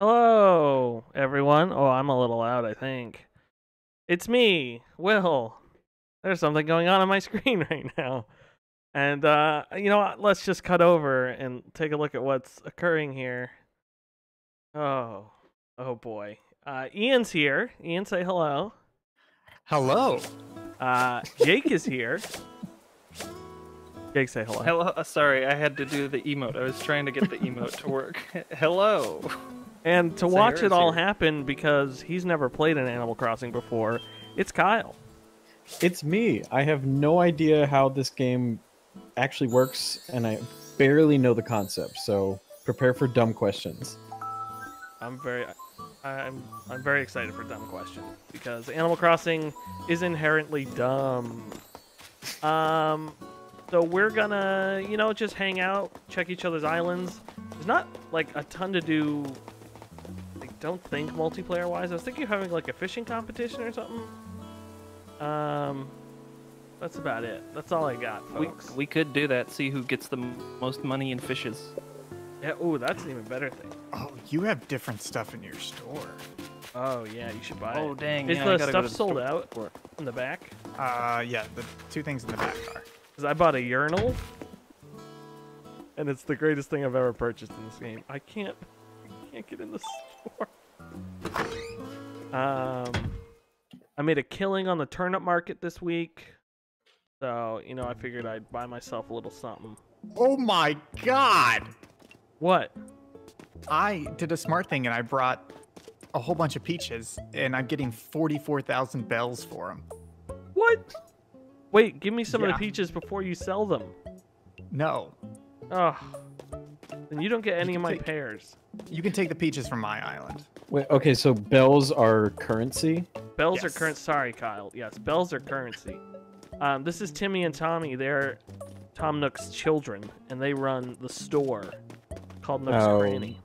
Hello, everyone. Oh, I'm a little loud, I think. It's me, Will. There's something going on on my screen right now. And, uh, you know what? Let's just cut over and take a look at what's occurring here. Oh, oh boy. Uh, Ian's here. Ian, say hello. Hello. Uh, Jake is here. Jake, say hello. Hello. uh, Sorry, I had to do the emote. I was trying to get the emote to work. Hello. And to watch it all here. happen because he's never played an Animal Crossing before, it's Kyle. It's me. I have no idea how this game actually works, and I barely know the concept, so prepare for dumb questions. I'm very, I'm, I'm very excited for dumb question because Animal Crossing is inherently dumb. Um, so we're gonna, you know, just hang out, check each other's islands. There's not like a ton to do. I don't think multiplayer wise. I was thinking of having like a fishing competition or something. Um, that's about it. That's all I got, We, folks. we could do that. See who gets the m- most money in fishes. yeah. Ooh, that's an even better thing. Oh, you have different stuff in your store. Oh yeah, you should buy Oh it. dang! Is yeah, the stuff go the sold store. out in the back? Uh, yeah, the two things in the back are. Because I bought a urinal, and it's the greatest thing I've ever purchased in this game. I can't, I can't get in the Um, I made a killing on the turnip market this week, so you know I figured I'd buy myself a little something. Oh my god! What? I did a smart thing and I brought a whole bunch of peaches, and I'm getting 44,000 bells for them. What? Wait, give me some of the peaches before you sell them. No, Oh, then you don't get any of my take- pears. you can take the peaches from my island. Wait, okay, so bells are currency. Bells are currency. Sorry, Kyle. Yes, bells are currency. Um, this is Timmy and Tommy. They're Tom Nook's children, and they run the store called Nook's Oh. Cranny.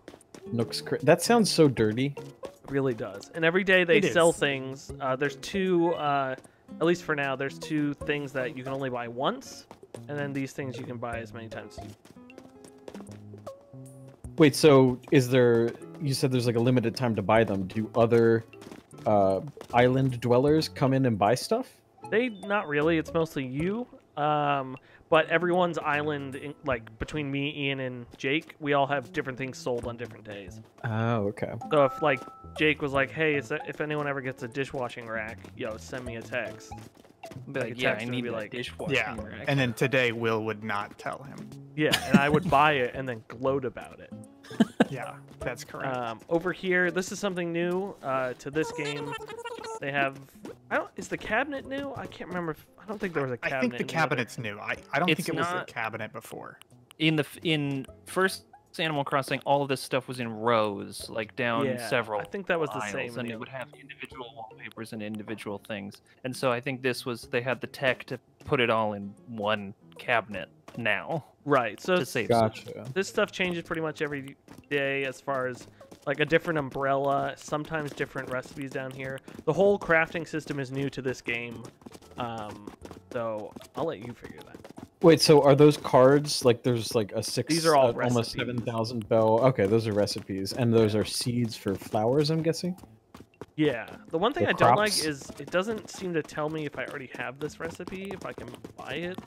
Nooks. Cr- that sounds so dirty. It really does. And every day they It sell is. things. Uh, there's two, uh, at least for now, there's two things that you can only buy once, and then these things you can buy as many times. as you Wait, so is there? You said there's like a limited time to buy them. Do other uh, island dwellers come in and buy stuff? They not really. It's mostly you. Um, but everyone's island, in, like between me, Ian, and Jake, we all have different things sold on different days. Oh, okay. So if like Jake was like, "Hey, if anyone ever gets a dishwashing rack, yo, send me a text." Be Like like, yeah, I need be like- dishwashing Yeah, rack. and then today Will would not tell him. Yeah, and I would buy it and then gloat about it. Yeah, that's correct. Um, over here, this is something new uh, to this game. They have. I don't. Is the cabinet new? I can't remember. If, I don't think there was a I cabinet. think the cabinet's new. I, I don't It's think it was not- a cabinet before. in the in first Animal Crossing, all of this stuff was in rows, like down Yeah, several. I think that was the same and deal. it would have individual wallpapers and individual things. And so I think this was they had the tech to put it all in one cabinet now Right. So to save. space. Gotcha. this stuff changes pretty much every day as far as like a different umbrella, sometimes different recipes down here. The whole crafting system is new to this game. Um, so I'll let you figure that. Wait, so are those cards like there's like a six? These are all uh, almost seven thousand bell. Okay, those are recipes, and those are seeds for flowers. I'm guessing. Yeah. The one thing The I don't like is it doesn't seem to tell me if I already have this recipe, if I can buy it,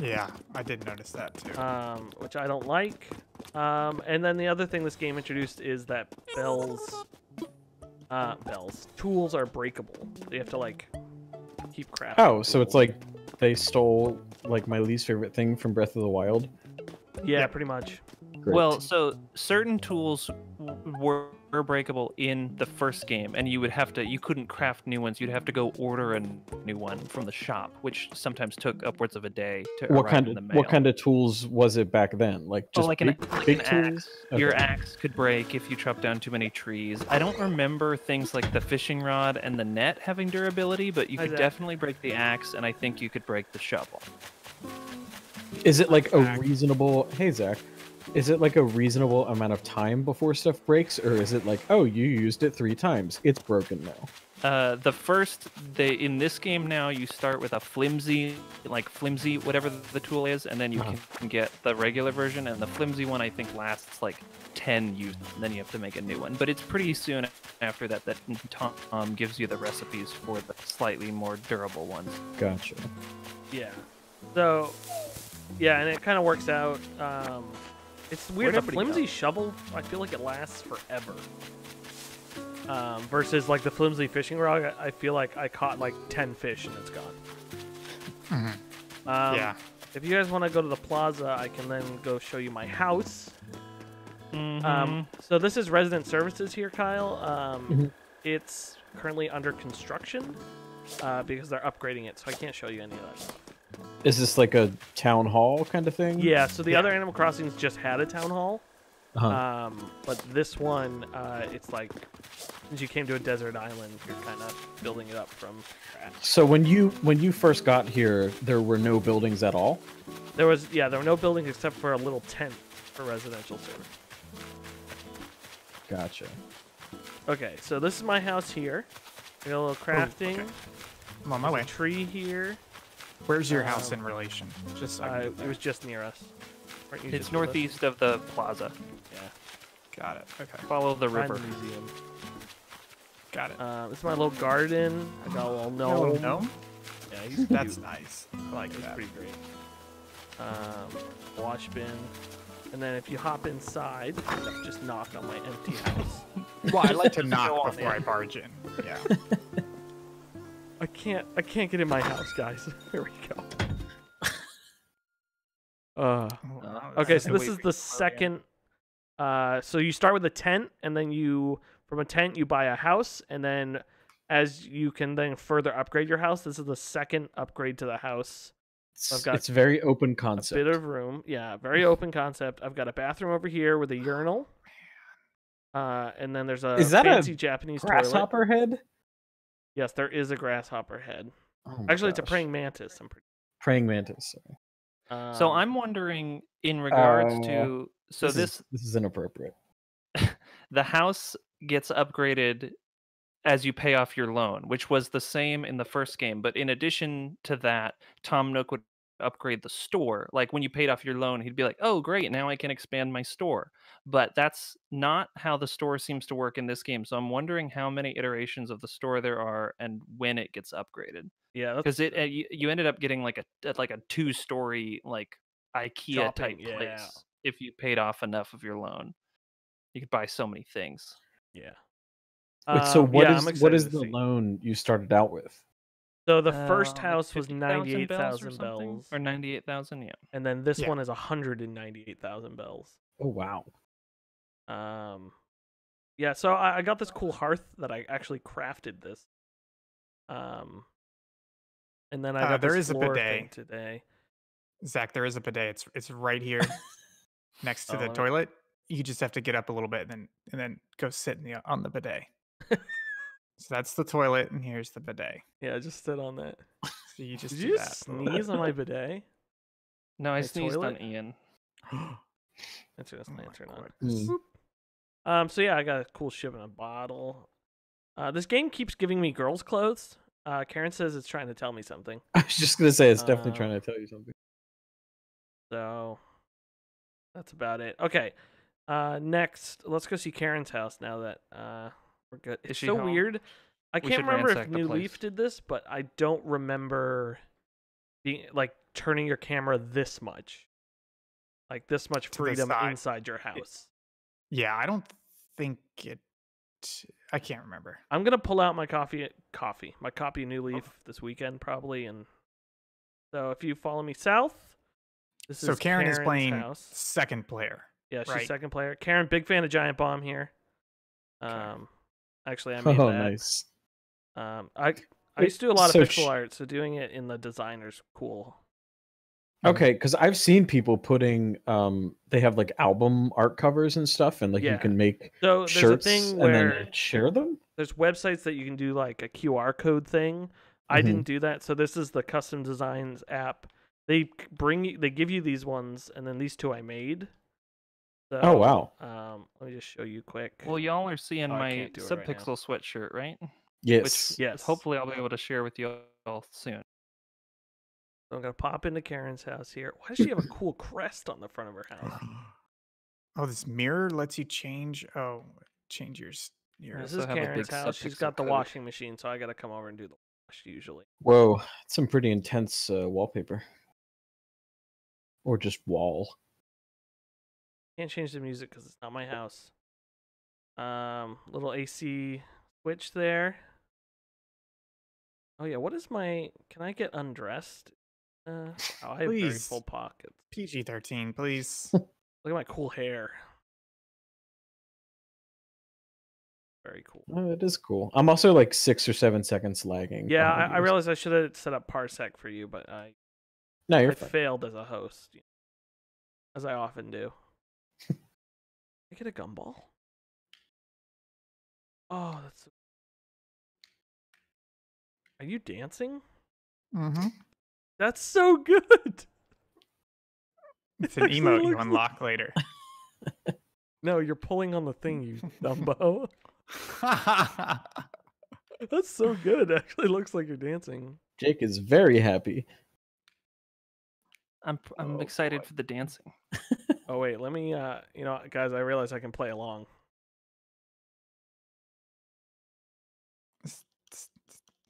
Yeah, I did notice that too. um, which I don't like. Um, and then the other thing this game introduced is that bells, uh, bells, tools are breakable. You have to like keep crafting. Oh, so it's like they stole like my least favorite thing from Breath of the Wild. yeah, Yep. pretty much. Great. Well, so certain tools were were breakable in the first game, and you would have to you couldn't craft new ones. You'd have to go order a new one from the shop, which sometimes took upwards of a day to what arrive kind in of the mail. what kind of tools was it back then? Like Oh, just like an, big, like big an tools? axe. Your Okay. axe could break if you chop down too many trees. I don't remember things like the fishing rod and the net having durability, but you could definitely break the axe, and I think you could break the shovel. Is it like a reasonable? Hey Zach, Is it like a reasonable amount of time before stuff breaks, or is it like, oh, you used it three times, it's broken now? Uh, the first they in this game now you start with a flimsy like flimsy whatever the tool is and then you Uh-huh. can get the regular version and the flimsy one i think lasts like 10 use and then you have to make a new one but it's pretty soon after that that tom um, gives you the recipes for the slightly more durable ones Gotcha. Yeah. So, yeah, and it kind of works out. Um, it's weird. The everybody go? flimsy shovel, I feel like it lasts forever. Um, versus like the flimsy fishing rod, I- I feel like I caught like ten fish and it's gone. Mhm. Um, yeah. If you guys want to go to the plaza, I can then go show you my house. Mm-hmm. Um, so this is resident services here, Kyle. Um, Mhm. It's currently under construction uh, because they're upgrading it, so I can't show you any of that stuff. Is this like a town hall kind of thing? Yeah, so the Yeah. other Animal Crossings just had a town hall. Uh-huh. Um, but this one, uh, it's like since you came to a desert island, you're kind of building it up from scratch. So when you when you first got here, there were no buildings at all. There was yeah, there were no buildings except for a little tent for residential service. Gotcha. Okay, so this is my house here. We got a little crafting. okay. I'm on my There's way. a tree here. Where's your house Um, in relation? Just so I Uh, it was just near us. Weren't it's just northeast of the plaza Yeah. Got it. Okay. follow the Behind river the museum. Got it. Uh, this is my little garden. I got a little gnome. Oh, no? Yeah, he's That's nice. I like It's that. pretty great. Um, wash bin. And then if you hop inside, just knock on my empty house. Well, I like to knock before in. I barge in. Yeah. I can't I can't get in my house, guys. Here we go. Uh, okay, so this is the second uh so you start with a tent and then you from a tent you buy a house and then as you can then further upgrade your house, this is the second upgrade to the house. It's, I've got it's very open concept. A bit of room. Yeah, very open concept. I've got a bathroom over here with a urinal. Uh, and then there's a Is that a fancy Japanese toilet. grasshopper head. Yes, there is a grasshopper head. Oh my Actually, it's a praying mantis. I'm pretty. praying mantis. Sorry. Um, so i'm wondering in regards Uh, to so this this is, this is inappropriate. the house gets upgraded as you pay off your loan, which was the same in the first game. But in addition to that, Tom Nook would upgrade the store. Like when you paid off your loan, he'd be like, "Oh, great, now I can expand my store." But that's not how the store seems to work in this game. So I'm wondering how many iterations of the store there are and when it gets upgraded. Yeah, Because it uh, you, you ended up getting like a like a two story like IKEA Shopping, type yeah. place if you paid off enough of your loan. You could buy so many things. yeah. Wait, so Um, what yeah, is I'm what excited is to the loan you started out with? So the first Uh, like house was 50,000 ninety-eight bells or bells, or ninety eight thousand. Yeah. and then this Yeah. one is hundred and ninety-eight thousand bells. Oh wow. Um, yeah. So I, I got this cool hearth that I actually crafted this. Um, and then I Uh, got there this is a bidet. thing today. Zach, there is a bidet. It's it's right here next to Oh, the let toilet. You just have to get up a little bit and then and then go sit in the on the bidet. so that's the toilet, and here's the bidet. Yeah, I just sit on that. So you just Did do you that. sneeze on my bidet? No, I My sneezed toilet? on Ian. Answer this. Oh my answer not. Mm. Um. So yeah, I got a cool ship in a bottle. Uh, this game keeps giving me girls' clothes. Uh, Karen says it's trying to tell me something. I was just gonna say it's definitely Uh, trying to tell you something. So that's about it. Okay. Uh, next, let's go see Karen's house now that uh we're good. It's she so home? weird. I We can't remember if New. Leaf did this, but I don't remember being like turning your camera this much, like this much freedom inside your house. Yeah, I don't think it. I can't remember. I'm gonna pull out my coffee, coffee, my copy of New Oh. Leaf this weekend probably, and so if you follow me south, this so is Karen is Karen's playing house. second player. Yeah, she's right. second player. Karen, big fan of Giant Bomb here. Okay. Um, actually, I made Oh, that. nice. Um, I I used to do a lot so of pixel sh- art, so doing it in the designer's cool. Okay, because I've seen people putting um they have like album art covers and stuff, and like Yeah. you can make So there's shirts a thing and where then share them. there's websites that you can do like a QR code thing. I Mhm. didn't do that, so this is the custom designs app. They bring you, they give you these ones, and then these two I made. So, Oh wow. Um, let me just show you quick. Well, y'all are seeing Oh, my can't right subpixel sweatshirt, right? Yes. Which Yes. hopefully I'll be able to share with you all soon. So I'm gonna pop into Karen's house here. Why does she have a cool crest on the front of her house? Oh, this mirror lets you change. Oh, change your your. This is Karen's house. She's got the code. washing machine, so I gotta come over and do the wash usually. Whoa, it's some pretty intense uh, wallpaper. Or just wall. Can't change the music because it's not my house. Um, little AC switch there. Oh yeah, what is my? Can I get undressed? Uh, oh, I have very Please. full pockets. PG thirteen, please. Look at my cool hair. Very cool. Oh, it is cool. I'm also like six or seven seconds lagging. Yeah, I, I realized I should have set up Parsec for you, but I, No, you're I fine. failed as a host, as I often do. Can I get a gumball? Oh, that's. so- Are you dancing? mm-hmm. That's so good. It's an Actually emote you looks- unlock later. No, you're pulling on the thing, you Dumbo. That's so good. Actually, looks like you're dancing. Jake is very happy. I'm p- I'm Oh, excited boy. for the dancing. Oh wait, let me. uh You know, guys, I realize I can play along.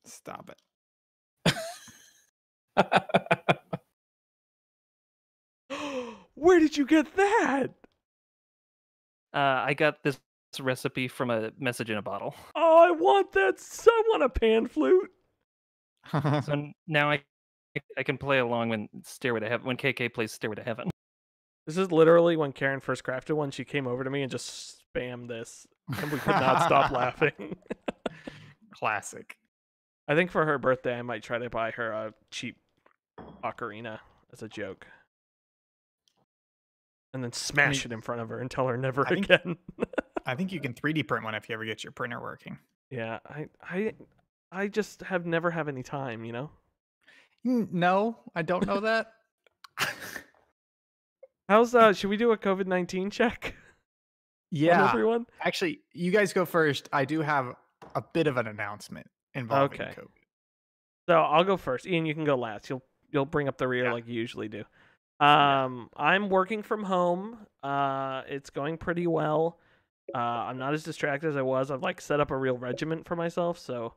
Stop it. Where did you get that? Uh, I got this recipe from a message in a bottle. Oh, I want that. So I want a pan flute. So now I I can play along when Stairway to Heaven when KK plays Stairway to Heaven. This is literally when Karen first crafted one. She came over to me and just spammed this, and we could not stop laughing. Classic. I think for her birthday, I might try to buy her a cheap ocarina as a joke, and then smash it in front of her and tell her never I think- again. I think you can 3D print one if you ever get your printer working. yeah, I, I, I just have never have any time. You know. No, I don't know that. How's uh? Should we do a COVID nineteen check? yeah. everyone. Actually, you guys go first. I do have a bit of an announcement involving Okay. COVID. So I'll go first. Ian, you can go last. You'll you'll bring up the rear Yeah. like you usually do. Um, I'm working from home. Uh, it's going pretty well. Uh, I'm not as distracted as I was. I've like set up a real regiment for myself, so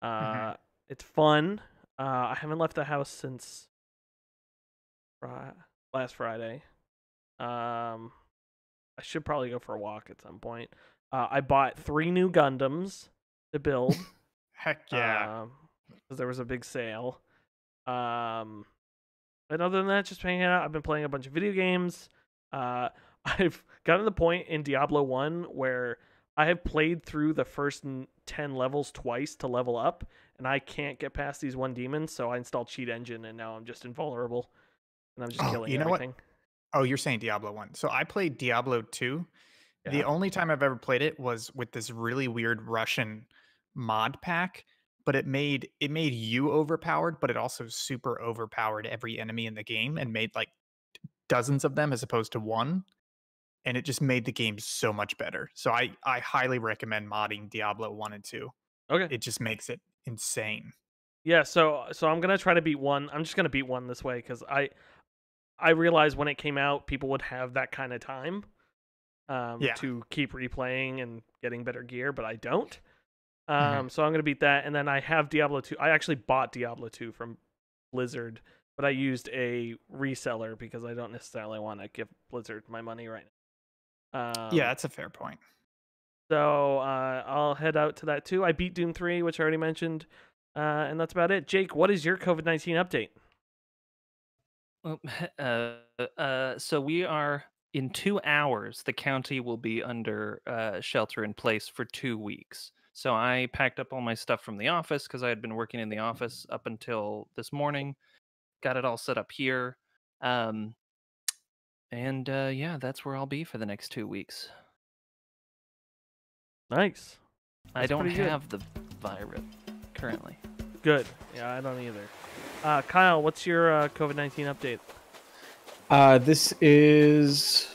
uh, Mhm. it's fun. Uh, I haven't left the house since fri- last Friday. Um, I should probably go for a walk at some point. Uh, I bought three new Gundams to build Heck yeah. because there was a big sale. Um, and other than that, just hanging out. I've been playing a bunch of video games. Uh, I've gotten to the point in Diablo One where I have played through the first n- ten levels twice to level up, and I can't get past these one demons. So I installed Cheat Engine, and now I'm just invulnerable, and I'm just Oh, killing you know what? Oh, you're saying Diablo 1. So I played Diablo 2. The only time I've ever played it was with this really weird Russian mod pack, but it made it made you overpowered, but it also super overpowered every enemy in the game and made like dozens of them as opposed to one. And it just made the game so much better. So I I highly recommend modding Diablo 1 and 2. Okay. It just makes it insane. Yeah, so so I'm gonna try to beat one. I'm just gonna beat one this way because I I realized when it came out, people would have that kind of time um, Yeah. to keep replaying and getting better gear, but I don't. Um, Mhm. So I'm gonna beat that, and then I have Diablo 2. I actually bought Diablo 2 from Blizzard, but I used a reseller because I don't necessarily want to give Blizzard my money right now. Um, yeah, that's a fair point. so uh, I'll head out to that too. I beat Doom 3, which I already mentioned. Uh, and that's about it. Jake, what is your COVID 19 update? Well, uh, uh, so we are in two hours. The county will be under uh, shelter in place for two weeks. So I packed up all my stuff from the office because I had been working in the office up until this morning. Got it all set up here, um, and uh, yeah, that's where I'll be for the next two weeks. Nice. I don't pretty good. have the virus currently. Good. Yeah, I don't either. Uh, Kyle, what's your uh, COVID 19 update? Uh, this is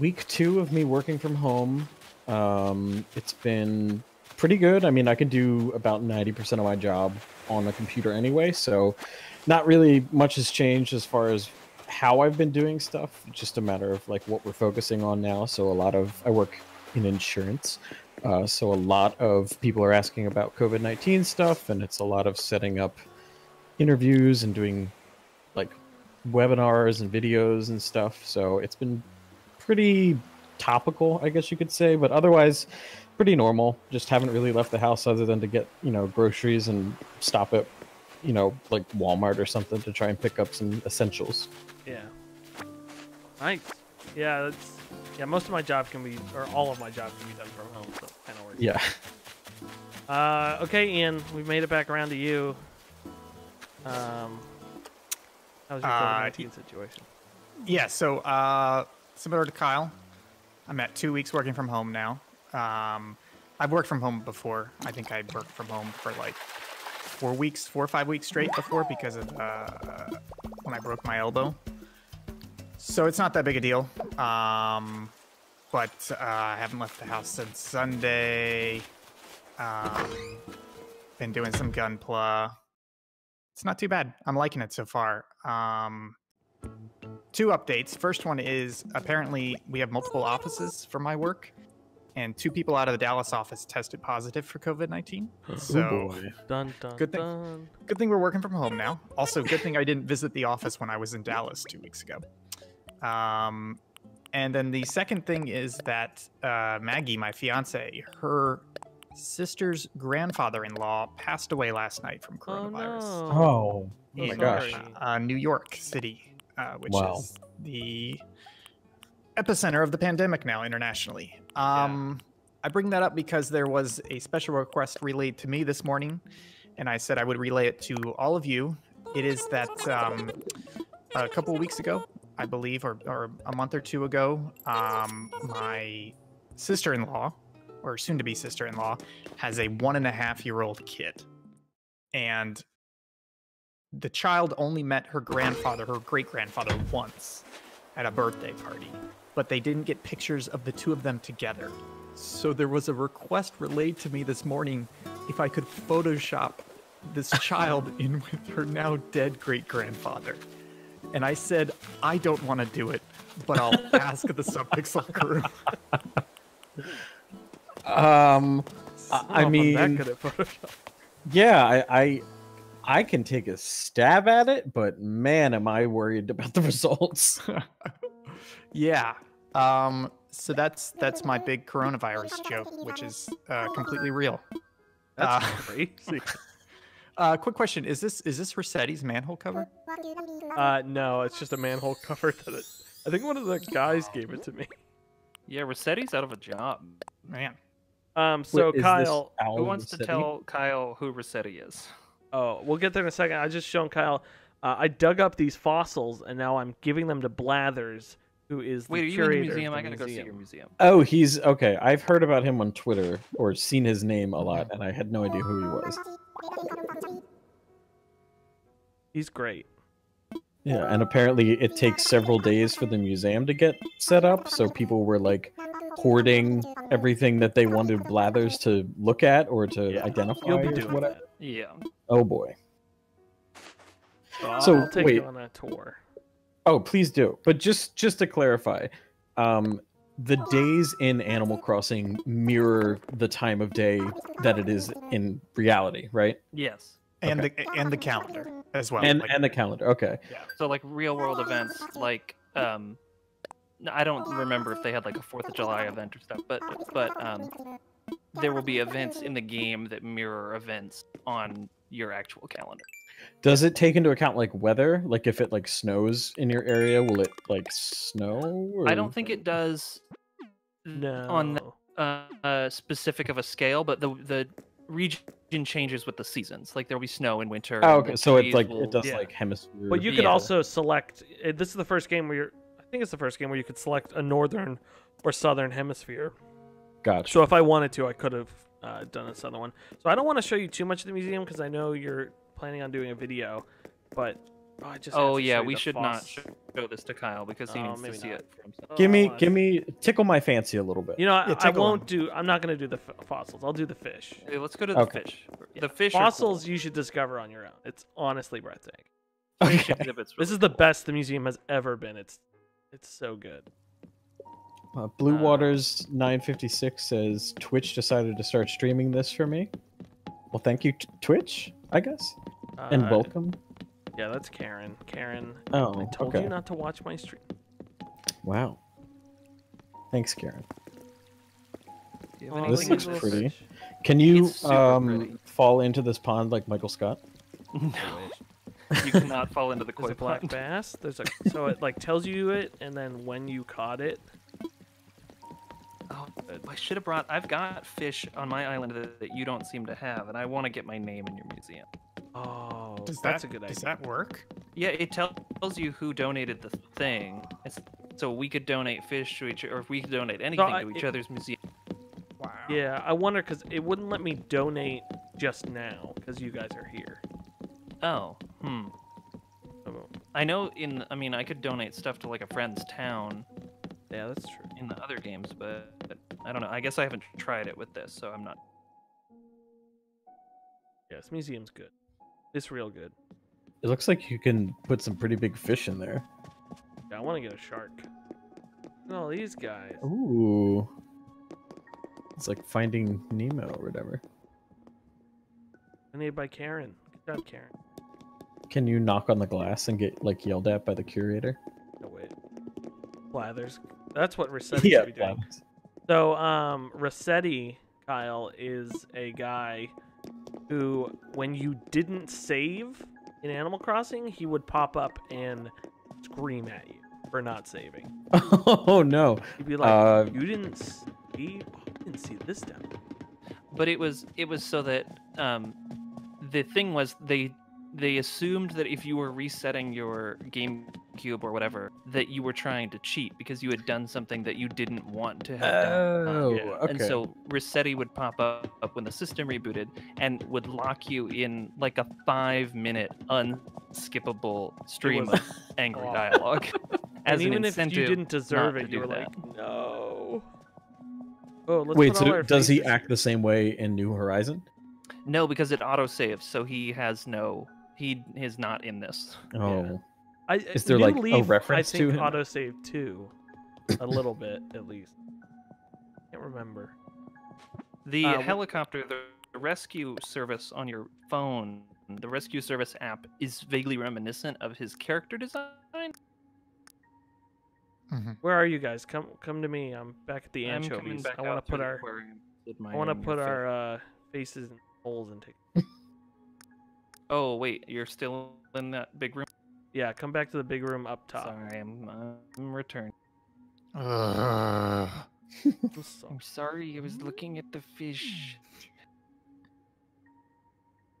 week two of me working from home. Um, it's been pretty good. I mean, I can do about 90% of my job on a computer anyway, so not really much has changed as far as how I've been doing stuff. Just a matter of like what we're focusing on now. So a lot of I work in insurance, uh, so a lot of people are asking about COVID 19 stuff, and it's a lot of setting up interviews and doing like webinars and videos and stuff. So it's been pretty topical, I guess you could say, but otherwise pretty normal. Just haven't really left the house other than to get, you know, groceries and stop at, you know, like Walmart or something to try and pick up some essentials. Yeah. Nice. Yeah, that's yeah. Most of my job can be, or all of my job can be done from home, so kind of works. Yeah. Uh, okay, Ian, we've made it back around to you. Um, how's your Uh, COVID nineteen situation? Yeah, so uh, similar to Kyle, I'm at two weeks working from home now. Um, I've worked from home before. I think I worked from home for like four weeks, four or five weeks straight before because of uh, when I broke my elbow. So it's not that big a deal. Um, but uh, I haven't left the house since Sunday. Um, been doing some gunpla. It's not too bad. I'm liking it so far. Um, two updates. First one is apparently we have multiple offices for my work, and two people out of the Dallas office tested positive for COVID 19. So, Dun dun good thing- dun. good thing we're working from home now. Also, good thing I didn't visit the office when I was in Dallas two weeks ago. Um, and then the second thing is that uh, Maggie, my fiance, her sister's grandfather-in-law passed away last night from Oh coronavirus. no. Oh, Oh my gosh. Uh, New York City, uh, which Wow. is the epicenter of the pandemic now internationally. Um, I bring that up because there was a special request relayed to me this morning, and I said I would relay it to all of you. It is that um, a couple of weeks ago, I believe, or, or a month or two ago, um, my sister in law, or soon to be sister in law, has a one and a half year old kid. And the child only met her grandfather, her great grandfather, once at a birthday party, but they didn't get pictures of the two of them together. So there was a request relayed to me this morning if I could Photoshop this child in with her now dead great grandfather. And I said, I don't want to do it, but I'll ask the Subpixel crew. Um, I, I mean, that good at Photoshop. yeah, I, I, I can take a stab at it, but man, am I worried about the results. yeah. Um, so that's that's my big coronavirus joke, which is uh, completely real. That's Uh, crazy. Uh, quick question: Is this is this Resetti's manhole cover? Uh, no, it's just a manhole cover that it, I think one of the guys gave it to me. Yeah, Resetti's out of a job. Man, Um, so Wait, Kyle, Who wants to tell Kyle who Resetti is? oh, we'll get there in a second. I just shown Kyle. Uh, I dug up these fossils and now I'm giving them to Blathers, who is the Wait, are you in curator the museum? the I gotta go see your museum. Oh, he's okay. I've heard about him on Twitter or seen his name a lot, and I had no idea who he was. He's great. Yeah, and apparently it takes several days for the museum to get set up, so people were like hoarding everything that they wanted Blathers to look at or to Yeah, identify. You'll be doing whatever. that. Yeah. Oh boy. So So, I'll take wait. you on a tour. Oh, please do. But just just to clarify, um, the days in Animal Crossing mirror the time of day that it is in reality, right? Yes. and the and the calendar as well. and like- and the calendar. Okay. Yeah. So like real world events, like um, n- I don't remember if they had like a Fourth of July event or stuff, but but um, there will be events in the game that mirror events on your actual calendar. Does it take into account like weather? Like if it like snows in your area, will it like snow? Or... I don't think it does No. on the- uh, uh, specific of a scale, but the the region changes with the seasons. Like there'll be snow in winter. Oh, okay. So it's like will- it does yeah. like hemisphere. But you could Yeah. also select. uh, This is the first game where you're. I think it's the first game where you could select a northern or southern hemisphere. gotcha. So if I wanted to, I could have uh, done a southern one. So I don't want to show you too much of the museum because I know you're planning on doing a video, but Oh, I just Oh yeah, we should not foss- sh- show this to Kyle because he Oh, needs to see not. it for himself. Give me, Oh, give me, tickle my fancy a little bit. You know, I, Yeah, I tickle 'em. won't do. I'm not gonna do the f- fossils. I'll do the fish. Okay, let's go to the Okay. fish. The fish Fossils cool. you should discover on your own. It's honestly breathtaking. Fish Okay. This really is the best the museum has ever been. It's it's so good. Uh, Blue Uh, Waters 956 says Twitch decided to start streaming this for me. Well, thank you, t- Twitch. I guess, and Uh, welcome. Yeah, that's Karen. Karen, Oh, I told okay. you not to watch my stream. Wow. Thanks, Karen. Do you have Oh, This looks pretty. Can you um pretty. fall into this pond like Michael Scott? No, you cannot fall into the koi There's a black pond. bass. There's a so it like tells you it, and then when you caught it. Oh, uh, I should have brought. I've got fish on my island that, that you don't seem to have, and I want to get my name in your museum. Oh, Does that's that, a good Does that work? Yeah, it tell- tells you who donated the thing. It's, so we could donate fish to each, or if we could donate anything I- to each it- other's museum. Wow. Yeah, I wonder because it wouldn't let me donate just now because you guys are here. Oh, hmm. I know in. I mean, I could donate stuff to like a friend's town yeah, that's true. in the other games, but, but I don't know. I guess I haven't tried it with this, so I'm not. Yeah, this museum's good. It's real good. It looks like you can put some pretty big fish in there. Yeah, I want to get a shark. Look at all these guys. Ooh. It's like finding Nemo or whatever. I need by Karen. Good job, Karen. Can you knock on the glass and get like yelled at by the curator? No wait. Blathers. That's what Resetti should be doing. Blathers. So, um, Resetti, Kyle, is a guy who, when you didn't save in Animal Crossing, he would pop up and scream at you for not saving. Oh no. He'd be like, Uh, "You didn't see? Oh, I didn't see this down." But it was it was so that um, the thing was they they assumed that if you were resetting your GameCube or whatever, that you were trying to cheat because you had done something that you didn't want to have done. Oh, yeah. okay. And so Resetti would pop up, up when the system rebooted and would lock you in like a five minute unskippable stream was of angry awful. dialogue. As and even an if you didn't deserve it, you do were that. like, "No." Oh, let's Wait, so our does he act the same way in New Horizon? No, because it auto saves, so he has no he is not in this. Oh, I, Is there, New like, a reference I to him? autosave too, a little bit at least. Can't remember. The Uh, helicopter, the rescue service on your phone, the rescue service app is vaguely reminiscent of his character design. Where are you guys? Come, come to me. I'm back at the anchovies. I want to put our, aquarium with my I want to put our uh, faces in holes and take. Oh wait, you're still in that big room. Yeah, come back to the big room up top. Sorry, I'm uh, I'm returned. Ugh. I'm sorry, I was looking at the fish.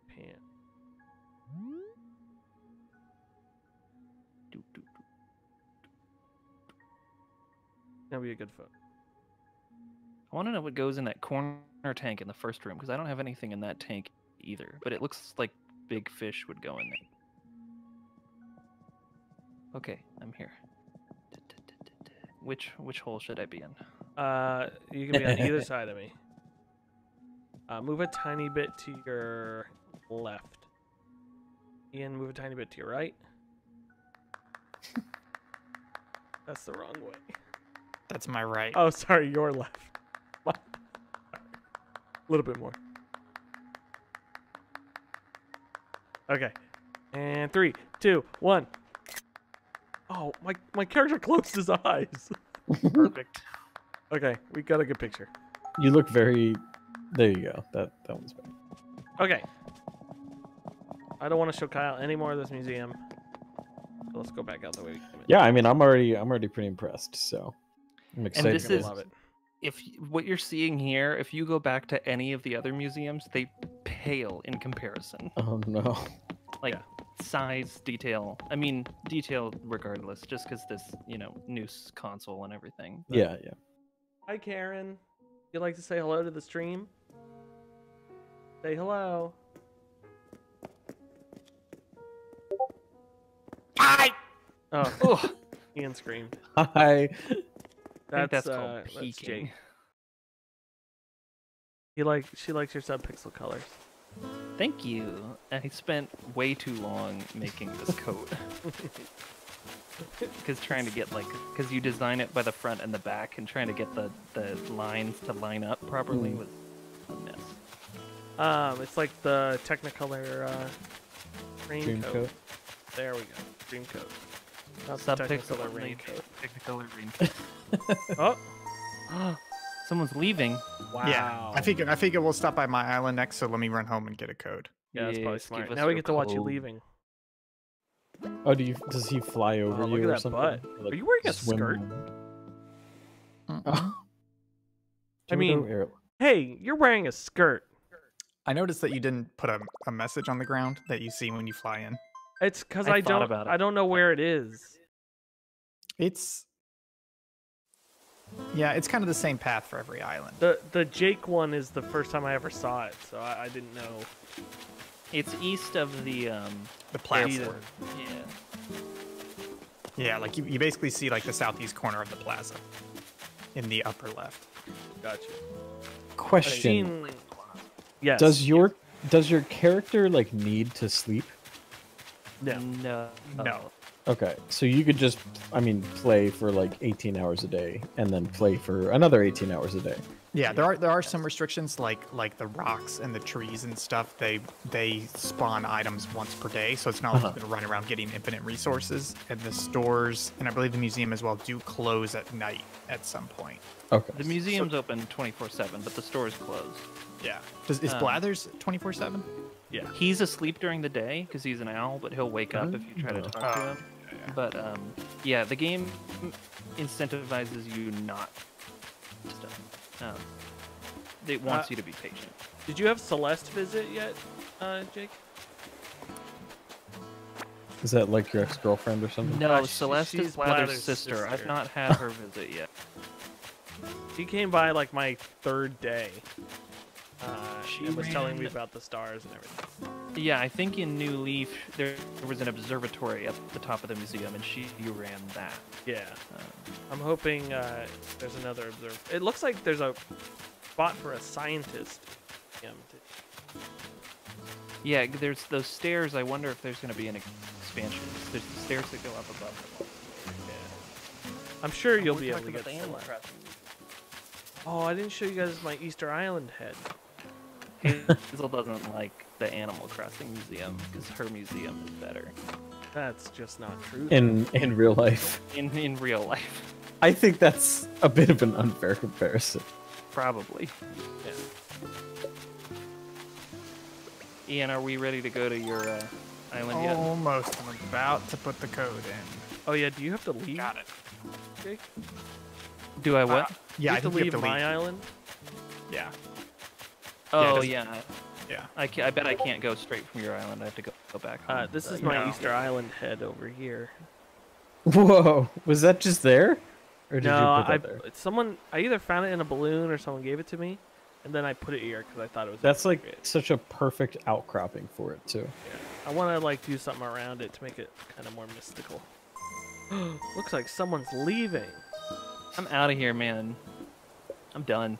pan. Doo, doo, doo. That'd be a good photo. I want to know what goes in that corner tank in the first room because I don't have anything in that tank either. But it looks like big fish would go in there. Okay, I'm here. Which which hole should I be in? Uh, you can be on either side of me. Uh, move a tiny bit to your left. Ian, move a tiny bit to your right. That's the wrong way. That's my right. Oh, sorry, your left. A little bit more. Okay. And three, two, one. Oh, my my character closed his eyes. Perfect. Okay, we got a good picture. you look very. There you go. That that one's better. Okay. I don't want to show Kyle any more of this museum. So let's go back out the way we came in. Yeah, I mean, I'm already I'm already pretty impressed. So I'm excited. this to is- love it. if what you're seeing here, if you go back to any of the other museums, they pale in comparison. Oh no. Like Yeah. size, detail. I mean, detail regardless, just because this, you know, new console and everything. but- Yeah, yeah. Hi, Karen. You'd like to say hello to the stream? Say hello. Hi. Oh, Ugh, Ian screamed. Hi. I think That's, that's uh, called that's peeking. Jake. He like she likes your subpixel colors. Thank you. I spent way too long making this coat. Because trying to get like, because you design it by the front and the back, and trying to get the the lines to line up properly Mm. was a mess. Um, it's like the Technicolor uh, Dream raincoat. coat. There we go. Dream coat. Not the Subpixel Technicolor raincoat. raincoat. Technicolor raincoat. Oh, Someone's leaving. wow. Yeah, I figure I figure we'll stop by my island next, so let me run home and get a code. Yeah, that's probably Yes, give smart. Now we get to watch you leaving. Oh, do you? Does he fly oh, over Oh, look you at or that something? butt. Or, Are you wearing a swim skirt? Oh. I mean- Hey, you're wearing a skirt. I noticed that you didn't put a, a message on the ground that you see when you fly in. It's because I I, don't. about it. I don't know where it is. It's yeah, it's kind of the same path for every island. The the Jake one is the first time I ever saw it, so I, I didn't know. It's east of the um. The Either. plaza. Yeah. Yeah, like you, you basically see like the southeast corner of the plaza in the upper left. Gotcha. Question: Seen- Yes. Does your does your character like need to sleep? no? No. No. Okay, so you could just, I mean, play for like 18 hours a day, and then play for another 18 hours a day. Yeah, there are there are some restrictions like like the rocks and the trees and stuff. They they spawn items once per day, so it's not like Uh-huh. you can run around getting infinite resources. And the stores and I believe the museum as well do close at night at some point. Okay. The museum's open 24/7, but the store is closed. Yeah. Does is Um, Blathers twenty four seven? Yeah. He's asleep during the day because he's an owl, but he'll wake up if you try to talk to Oh, him. But um, yeah, the game incentivizes you not to stuff. Um, it wants Uh, you to be patient. Did you have Celeste visit yet, uh, Jake? Is that like your ex girlfriend or something? No, she- Celeste she's is Blather's Blather's sister. I've not had her visit yet. She came by like my third day. Uh, She and was telling me about the stars and everything. Yeah, I think in New Leaf there was an observatory at the top of the museum, and she ran that. Yeah. Um, I'm hoping uh, there's another observer. It looks like there's a spot for a scientist. Yeah, to- yeah, g- there's those stairs. I wonder if there's going to be an expansion. There's the stairs that go up above them. yeah. I'm sure you'll We're be able to get the Animal Oh, I didn't show you guys my Easter Island head. Hazel doesn't like the Animal Crossing museum because her museum is better That's just not true. In in real life, in in real life. I think that's a bit of an unfair comparison. Probably. Yeah. Ian, are we ready to go to your uh, island yet? Almost. I'm about to put the code in. Oh yeah, do you have to leave? Got it. Jake? Do I what? Uh, yeah, you I have to think you leave have to my leave. island. Yeah. Oh doesn't- yeah. Yeah. I, ca I bet I can't go straight from your island. I have to go, go back. Uh, this is my know. Easter Island head over here. Whoa, was that just there? Or did no, you put I there? someone I either found it in a balloon or someone gave it to me, and then I put it here because I thought it was. That's like such a perfect outcropping for it too. Yeah. I want to like do something around it to make it kind of more mystical. Looks like someone's leaving. I'm out of here, man. I'm done.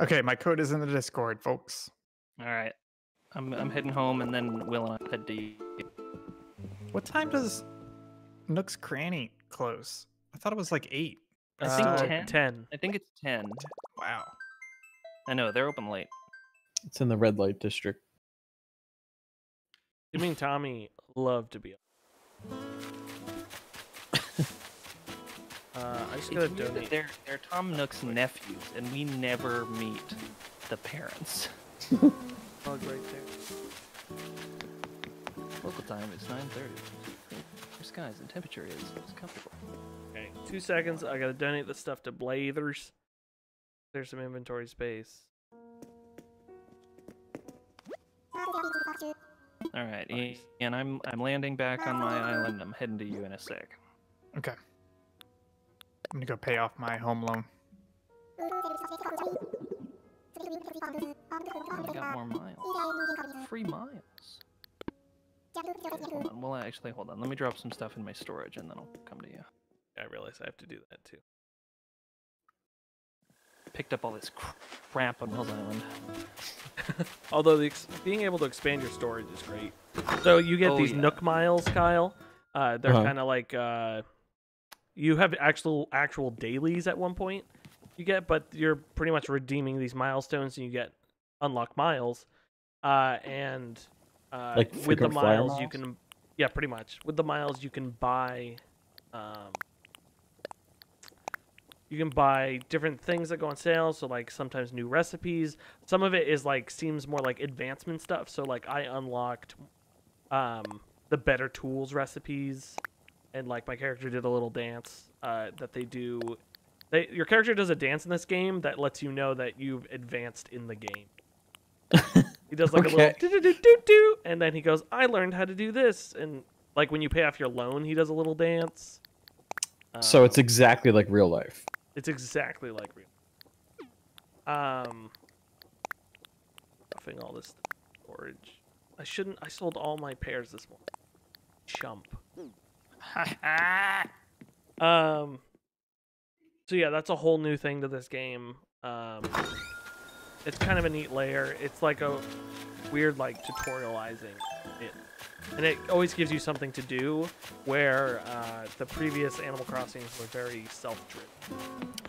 Okay, my code is in the Discord, folks. All right. I'm I'm heading home, and then Will and I head to. What time does Nook's Cranny close? I thought it was like eight. I think Uh, 10. Ten. I think it's ten. Wow. I know they're open late. It's in the red light district. Jimmy and Tommy love to be. Uh, I just It's gotta donate. They're they're Tom Nook's nephews, and we never meet the parents. Plug right there. Local time is 9:30. Clear skies and temperature is, is comfortable. Okay, two seconds. I gotta donate the stuff to Blathers. There's some inventory space. All right, Nice. and I'm I'm landing back on my island. I'm heading to you in a sec. Okay. I'm gonna go pay off my home loan. I got more miles. Free miles. Hold on. Well, actually, hold on. Let me drop some stuff in my storage, and then I'll come to you. I realize I have to do that too. Picked up all this crap on Hills Island. Although the ex- being able to expand your storage is great. So you get Oh, these yeah. Nook miles, Kyle. Uh, they're Uh-huh. kind of like uh, you have actual actual dailies at one point you get, but you're pretty much redeeming these milestones, and you get unlock miles. Uh, and uh, Like with the flyer miles, you can yeah, pretty much. With the miles you can buy. Um, you can buy different things that go on sale. So like sometimes new recipes. Some of it is like seems more like advancement stuff. So like i unlocked um the better tools recipes and like my character did a little dance uh that they do they your character does a dance in this game that lets you know that you've advanced in the game he does like a little do do do do do and then he goes i learned how to do this and like when you pay off your loan he does a little dance So it's Um, exactly like real life. it's exactly like real. Um, stuffing all this storage. I shouldn't. I sold all my pears this morning. Chump. Um. So yeah, that's a whole new thing to this game. Um, it's kind of a neat layer. It's like a weird like tutorializing it, and it always gives you something to do. Where uh, the previous Animal Crossings were very self-driven.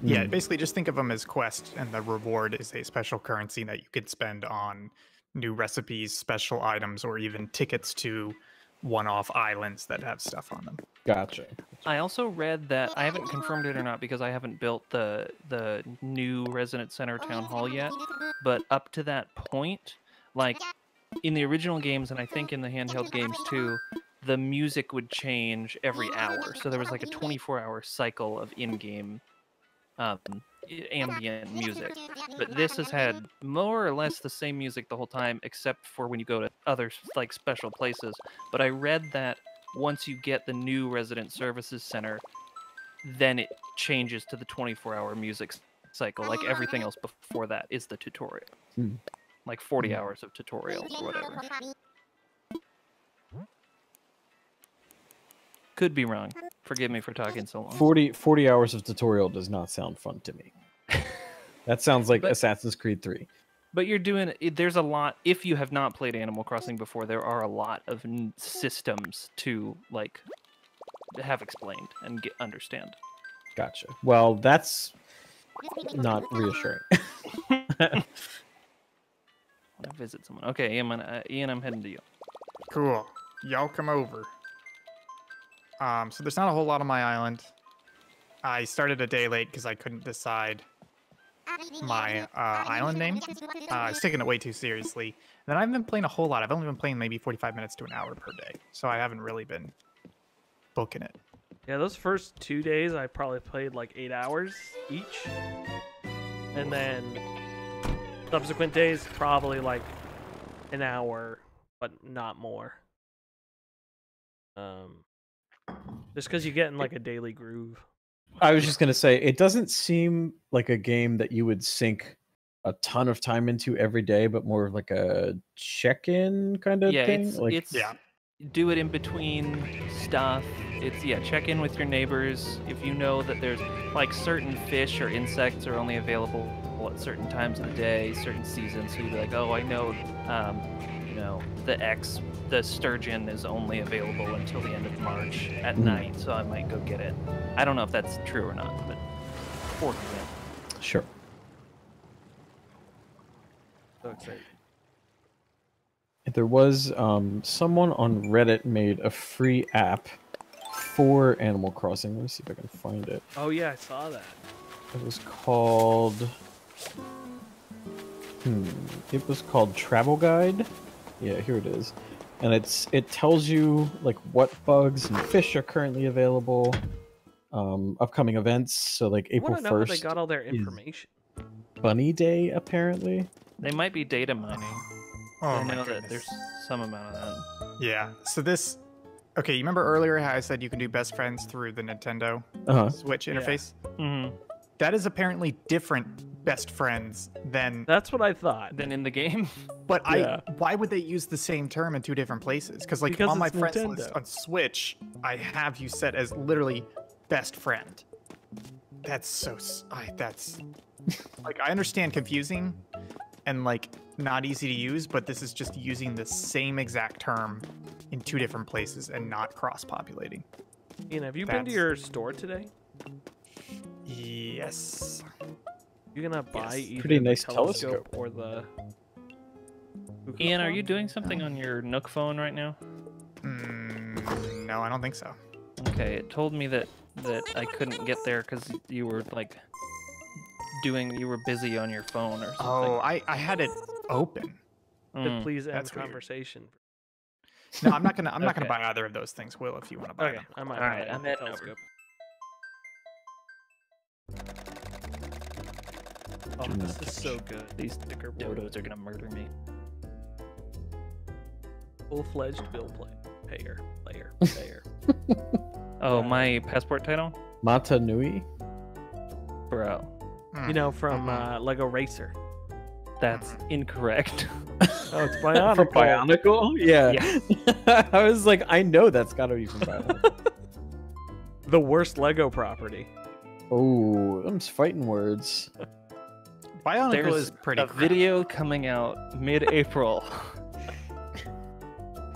Yeah, Mm. basically just think of them as quests, and the reward is a special currency that you could spend on new recipes, special items, or even tickets to one-off islands that have stuff on them. Gotcha. I also read that I haven't confirmed it or not because I haven't built the the new resident center town hall yet. But up to that point, like in the original games and I think in the handheld games too, the music would change every hour. So there was like a 24-hour cycle of in-game um, i- ambient music. But this has had more or less the same music the whole time, except for when you go to other like special places. But I read that once you get the new resident services center, then it changes to the 24-hour music cycle. Like everything else before that is the tutorial, Hmm. like 40 Hmm. hours of tutorials or whatever. Could be wrong. Forgive me for talking so long. 40, 40 hours of tutorial does not sound fun to me. That sounds like But- Assassin's Creed 3. But you're doing there's a lot if you have not played Animal Crossing before there are a lot of n- systems to like have explained and get understand. Gotcha. Well, that's not reassuring. I want to visit someone. Okay, Ian, I'm- uh, Ian, I'm heading to you. Cool. Y'all come over. Um, so there's not a whole lot on my island. I started a day late because I couldn't decide my uh, island name. Uh, I was taking it way too seriously. Then I've been playing a whole lot. I've only been playing maybe 45 minutes to an hour per day, so I haven't really been booking it. Yeah, those first two days I probably played like eight hours each, and then subsequent days probably like an hour, but not more. Um, just because you get in like a daily groove. I was just gonna say it doesn't seem like a game that you would sink a ton of time into every day, but more of like a check-in kind of yeah, thing. it's like, it's Yeah. do it in between stuff. It's yeah, check in with your neighbors if you know that there's like certain fish or insects are only available at certain times of the day, certain seasons. So you'd be like, oh, I know, um, you know, the X, the sturgeon is only available until the end of March at Mhm. night, so I might go get it. I don't know if that's true or not, but for example. sure. So excited. There was um, someone on Reddit made a free app for Animal Crossing. Let me see if I can find it. Oh yeah, I saw that. It was called. Hmm. It was called Travel Guide. Yeah, here it is. And it's it tells you like what bugs and fish are currently available, um, upcoming events. So like April want to know how they got all their information. Bunny Day apparently. They might be data mining. Oh I my know that there's some amount of that. Yeah. So this. Okay, you remember earlier how I said you can do best friends through the Nintendo Uh huh. Switch Yeah. interface? hmm That is apparently different best friends than That's what I thought. Then in the game, But Yeah. I, why would they use the same term in two different places? Because like Because on my it's friends Nintendo. list on Switch, I have you set as literally best friend. That's so. s- I that's like I understand confusing, and like not easy to use, but this is just using the same exact term in two different places and not cross-populating. Ian, have you been to your store today? Yes. You gonna buy Yes. either Pretty the nice telescope telescope. or the? Hookah Ian, are you doing something on your Nook phone right now? Mm, no, I don't think so. Okay, it told me that that I couldn't get there because you were like doing you were busy on your phone or something. Oh, I I had it open. Could Mm. please end That's weird. conversation. No, I'm not gonna. I'm not gonna buy either of those things. Will, if you want to buy Okay, them. I might. All right, I'm the heading over. Telescope. Oh, this is so good. These Sticker board. dodos are gonna murder me. Full-fledged bill play. Payer. Player. Payer. Oh, my passport title, Mata Nui. bro. you know, from Mhm. uh, Lego Racer. That's incorrect. Oh, it's bionic. From Bionicle? Yeah. Yeah. I was like, I know that's gotta be from Bionicle. The worst Lego property. oh, them's fighting words. Bionicle There's is pretty. a crap. video coming out mid-April.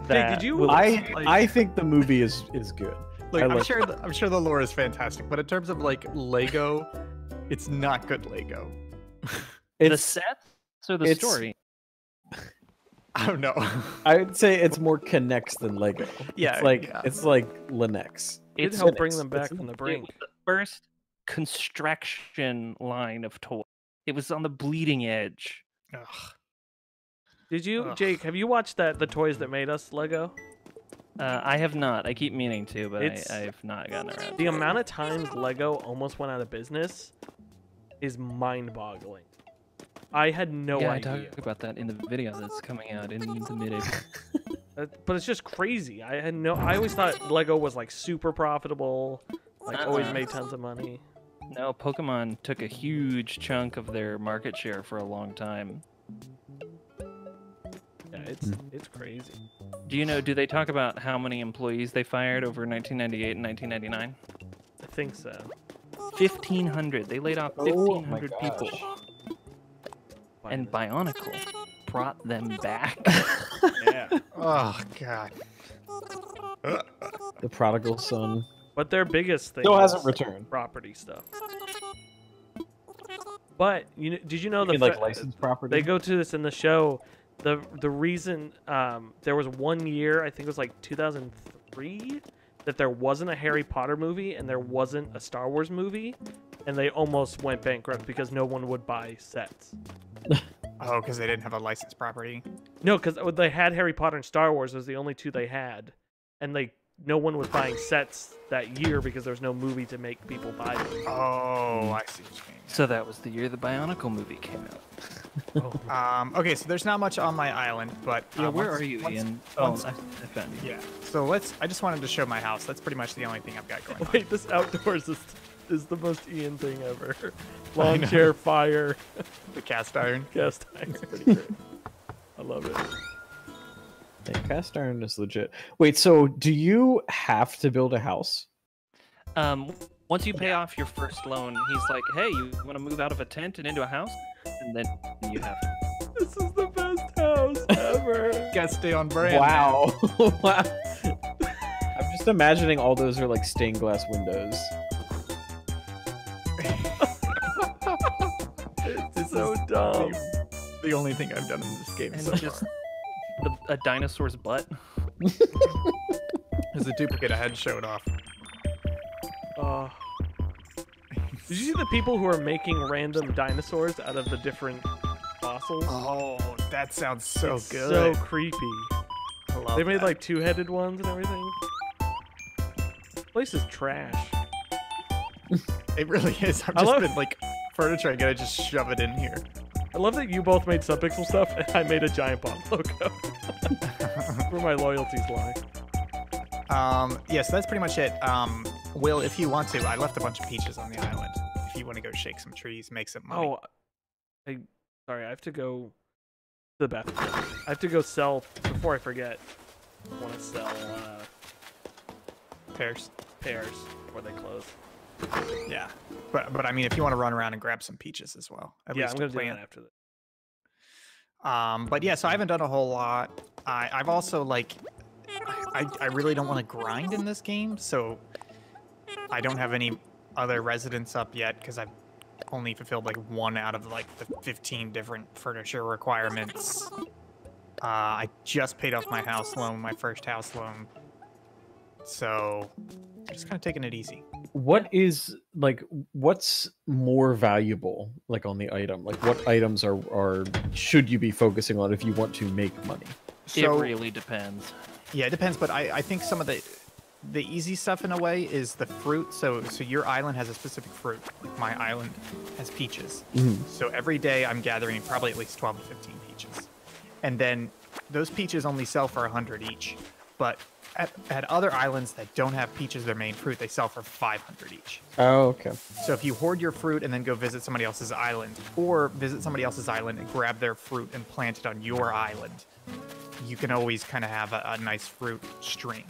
Hey, did you? will- I like- I think the movie is is good. Like, I I'm like- sure. The, I'm sure the lore is fantastic, but in terms of like Lego, it's not good Lego. the It's sets or the it's- story? I don't know. I would say it's more K'Nex than Lego. Yeah, it's like yeah. it's like Linux. Did It's help bring them back It's from the brink. It was the first construction line of toy. It was on the bleeding edge. Ugh. Did you, Ugh. Jake? Have you watched that? The toys that made us Lego. Uh, I have not. I keep meaning to, but It's- I, I've not gotten around. The to it. amount of times Lego almost went out of business is mind-boggling. I had no yeah, I idea. talked about that in the video that's coming out in the mid-April. Uh, but it's just crazy. I had no. I always thought Lego was like super profitable, like always Uh-uh. made tons of money. No, Pokemon took a huge chunk of their market share for a long time. Yeah, it's Hmm. it's crazy. Do you know? Do they talk about how many employees they fired over 1998 and 1999? I think so. 1,500. They laid off Oh my 1,500 people, and Bionicle brought them back. yeah, Oh god. The prodigal son but their biggest thing still hasn't is returned. property stuff. But you know, did you know You the mean, like licensed property? they go to this in the show? The the reason um, there was one year, I think it was like 2003, that there wasn't a Harry Potter movie and there wasn't a Star Wars movie, and they almost went bankrupt because no one would buy sets. Oh, because they didn't have a licensed property. No, because they had Harry Potter and Star Wars was the only two they had, and they no one was buying sets that year because there was no movie to make people buy them. Oh, I see what you mean. so that was the year the Bionicle movie came out. Oh, Um, okay, so there's not much on my island, but uh, Yeah, where once- are you, once- Ian? Oh, once- I, I found you. yeah. So let's. I just wanted to show my house. That's pretty much the only thing I've got going on. Wait, this outdoors is is the most Ian thing ever. I Lawn chair, fire, The cast iron. cast iron. It's pretty great. I love it. Yeah, cast iron is legit. Wait, so do you have to build a house? Um, once you pay off your first loan, he's like, "Hey, you want to move out of a tent and into a house?" And then you have to. This is the best house ever. Gotta stay on brand. Wow. wow. I'm just imagining all those are like stained glass windows. It's so dumb. The, the only thing I've done in this game And so just far. The, a dinosaur's butt. There's a duplicate I had showed off. Uh, did you see the people who are making random dinosaurs out of the different fossils? Oh, that sounds so It's good. So creepy. I love They made that. like two-headed ones and everything. This place is trash. It really is. I've just love- been like furniture. I gotta just shove it in here. I love that you both made subpixel stuff and I made a giant bomb logo. Where my loyalties lie. Um, yeah, so that's pretty much it. Um, Will, if you want to, I left a bunch of peaches on the island. If you want to go shake some trees, make some money. Oh, I sorry, I have to go to the bathroom. I have to go sell before I forget. I want to sell uh, Pears. pears before they close. Yeah, but but I mean, if you want to run around and grab some peaches as well, at yeah, least I'm gonna do that after this. Um, but yeah, so I haven't done a whole lot. I, I've also like, I, I really don't want to grind in this game, so I don't have any other residents up yet because I've only fulfilled like one out of like the 15 different furniture requirements. Uh, I just paid off my house loan, my first house loan, so just kind of taking it easy. What is like what's more valuable like on the item? Like what items are are should you be focusing on if you want to make money? So it really depends. Yeah, it depends, but I, I think some of the the easy stuff in a way is the fruit. So so your island has a specific fruit. Like my island has peaches. Mhm. So every day I'm gathering probably at least 12 to 15 peaches. And then those peaches only sell for 100 each. But at, at other islands that don't have peaches their main fruit, they sell for 500 each. Oh, okay. So if you hoard your fruit and then go visit somebody else's island, or visit somebody else's island and grab their fruit and plant it on your island, you can always kind of have a, a nice fruit stream.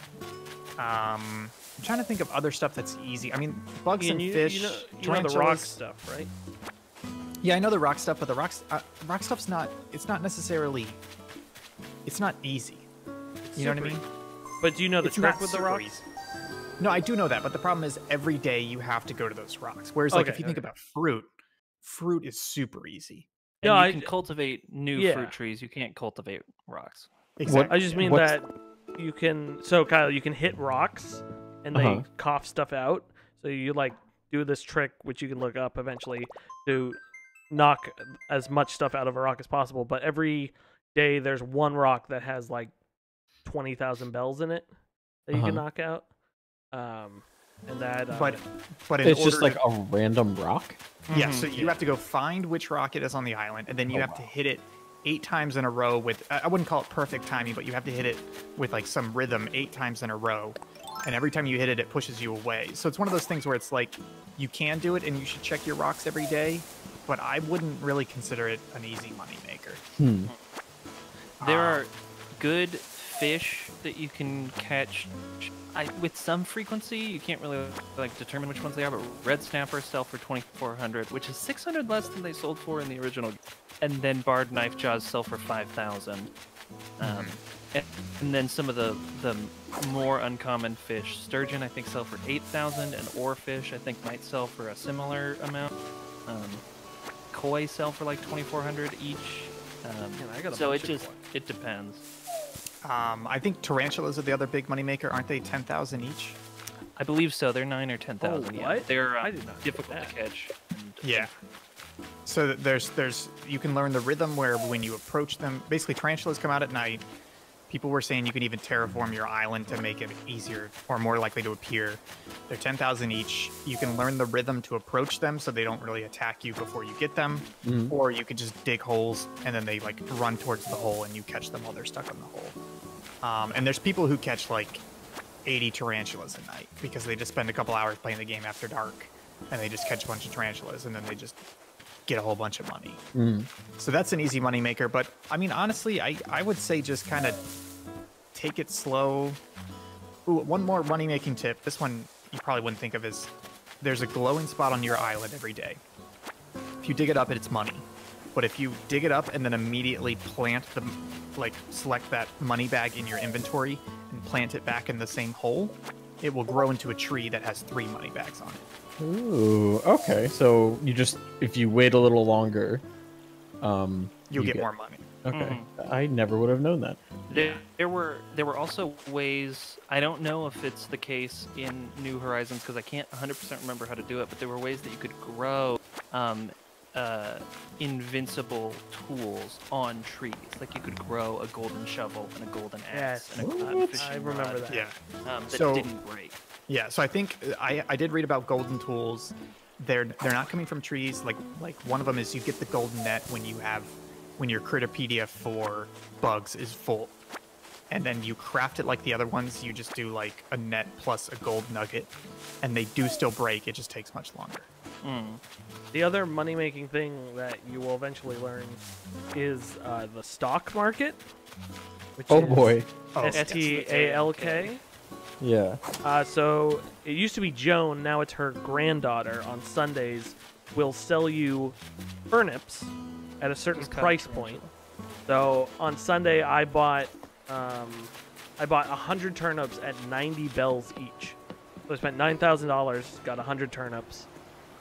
Um, I'm trying to think of other stuff that's easy. I mean, bugs Ian, and you, fish, you know, you know the rock stuff, right? Yeah, I know the rock stuff, but the rocks, uh, rock stuff's not. It's not necessarily. It's not easy. You know what I mean? But do you know the It's trick with the rocks? easy. No, I do know that, but the problem is every day you have to go to those rocks. Whereas, like, if Okay, you think about fruit, fruit is super easy. And No, you I- can cultivate new yeah. fruit trees. You can't cultivate rocks. Exactly. I just mean What's- that you can. So Kyle, you can hit rocks, and they Uh-huh. cough stuff out. So you like do this trick, which you can look up eventually, to knock as much stuff out of a rock as possible. But every day, there's one rock that has like twenty thousand bells in it that you can Uh-huh. knock out. Um, and that. Uh, but but in It's just order like a random rock. to- yeah. Mhm. So you have to go find which rock it is on the island, and then you Oh, have to hit it eight times in a row with. I I wouldn't call it perfect timing, but you have to hit it with like some rhythm eight times in a row, and every time you hit it, it pushes you away. So it's one of those things where it's like you can do it, and you should check your rocks every day, but I wouldn't really consider it an easy moneymaker. Hmm. There Ah. are good fish that you can catch I, with some frequency. You can't really like determine which ones they are, but red snapper sell for 2,400, which is 600 less than they sold for in the original. And then barred knife jaws sell for 5,000. Um, and, and then some of the the more uncommon fish, sturgeon I think sell for 8,000, and oarfish I think might sell for a similar amount. Um, koi sell for like 2,400 each. Um, Man, I got a so bunch it of just it depends. Um, I think tarantulas are the other big moneymaker, aren't they? Ten thousand each. I believe so. They're nine or ten thousand. yeah. what? They're uh, I did not difficult to catch. Yeah. So there's there's you can learn the rhythm where when you approach them, basically tarantulas come out at night. People were saying you can even terraform your island to make it easier or more likely to appear. They're 10,000 each. You can learn the rhythm to approach them so they don't really attack you before you get them. Mhm. Or you could just dig holes and then they like run towards the hole and you catch them while they're stuck in the hole. Um, and there's people who catch like 80 tarantulas a night because they just spend a couple hours playing the game after dark and they just catch a bunch of tarantulas and then they just get a whole bunch of money. Mm. So that's an easy money maker. But I mean, honestly, I, I would say just kind of take it slow. Ooh, one more money making tip. This one you probably wouldn't think of is there's a glowing spot on your island every day. If you dig it up, it's money. But if you dig it up and then immediately plant the, like, select that money bag in your inventory and plant it back in the same hole, it will grow into a tree that has three money bags on it. Ooh, okay. So you just if you wait a little longer, um, You'll you get, more money. Okay, I never would have known that. There, there were there were also ways. I don't know if it's the case in New Horizons because I can't 100% remember how to do it. But there were ways that you could grow um, uh, invincible tools on trees. Like you could grow a golden shovel and a golden axe Yes. and a, What? fishing I remember rod, that. Yeah. Um, that So- didn't break. Yeah, so I think uh, I, I did read about golden tools. They're they're not coming from trees. Like like one of them is you get the golden net when you have when your Critterpedia for bugs is full, and then you craft it like the other ones. You just do like a net plus a gold nugget, and they do still break. It just takes much longer. Mm. The other money making thing that you will eventually learn is uh, the stock market. Which Oh is boy. Oh, S T A L K. Yeah. Uh, so it used to be Joan, now it's her granddaughter. On Sundays, will sell you turnips at a certain price point. So on Sunday, I bought um, I bought hundred turnips at ninety bells each. So I spent nine thousand dollars, got hundred turnips,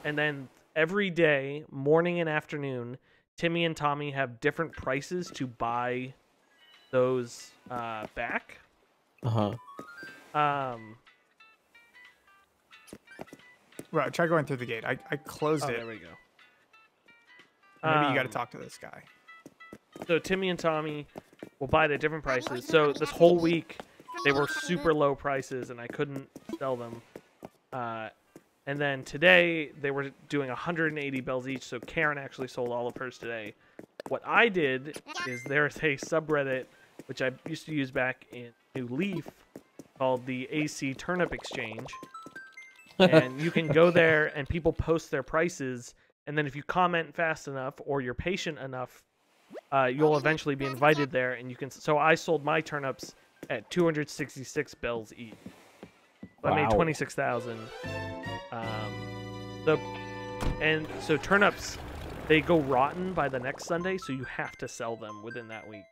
and then every day, morning and afternoon, Timmy and Tommy have different prices to buy those uh, back. Uh huh. Um, Right, try going through the gate. I, I closed oh, it. there we go. Maybe you got to Um, talk to this guy. So Timmy and Tommy will buy it at different prices. So this whole week they were super low prices and I couldn't sell them. Uh, and then today they were doing 180 bells each. So Karen actually sold all of hers today. What I did is there's a subreddit which I used to use back in New Leaf called the AC Turnip Exchange. and you can go there and people post their prices and then if you comment fast enough or you're patient enough uh, you'll eventually be invited there and you can so i sold my turnips at 266 bells each so i made Wow. 26000 um, the and so turnips they go rotten by the next sunday so you have to sell them within that week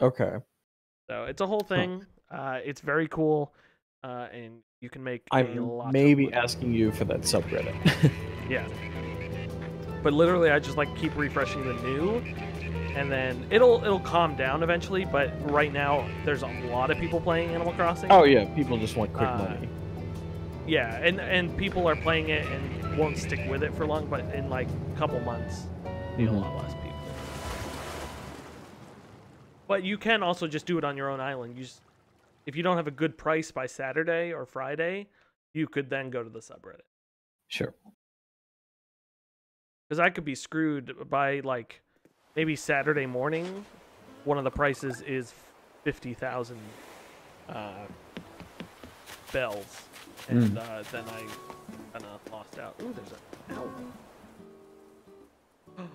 Okay. so it's a whole thing uh, it's very cool uh, and you can make I'm lot maybe asking you for that subreddit. Yeah. But literally, I just like keep refreshing the new, and then it'll it'll calm down eventually. But right now, there's a lot of people playing Animal Crossing. oh yeah, people just want quick Uh, money. Yeah, and and people are playing it and won't stick with it for long. But in like a couple months, be a lot less people. But you can also just do it on your own island. You just if you don't have a good price by Saturday or Friday, you could then go to the subreddit. Sure. because I could be screwed by like maybe Saturday morning. One of the prices is fifty thousand uh, bells, and uh, then I kind of lost out. Ooh, there's a owl.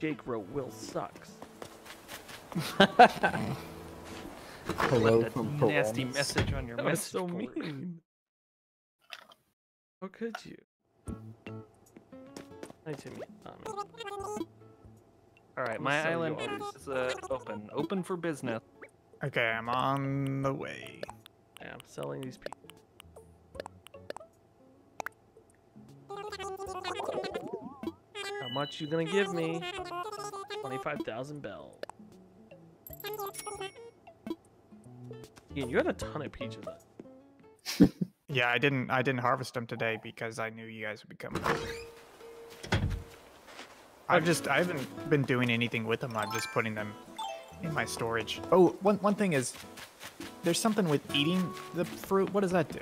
Jake wrote Will sucks. Hello That from nasty Piranhas. message on your That was message so board. mean. How could you? Hi Timmy. Tommy. All right, I'm my island yours. is uh, open, open for business. Okay, I'm on the way. Yeah, I'm selling these people. How much you gonna give me? Twenty-five thousand bells. Ian, you had a ton of peaches. Yeah, I didn't I didn't harvest them today because I knew you guys would be coming. I've just I haven't been doing anything with them. I'm just putting them in my storage. Oh, one one thing is there's something with eating the fruit. What does that do?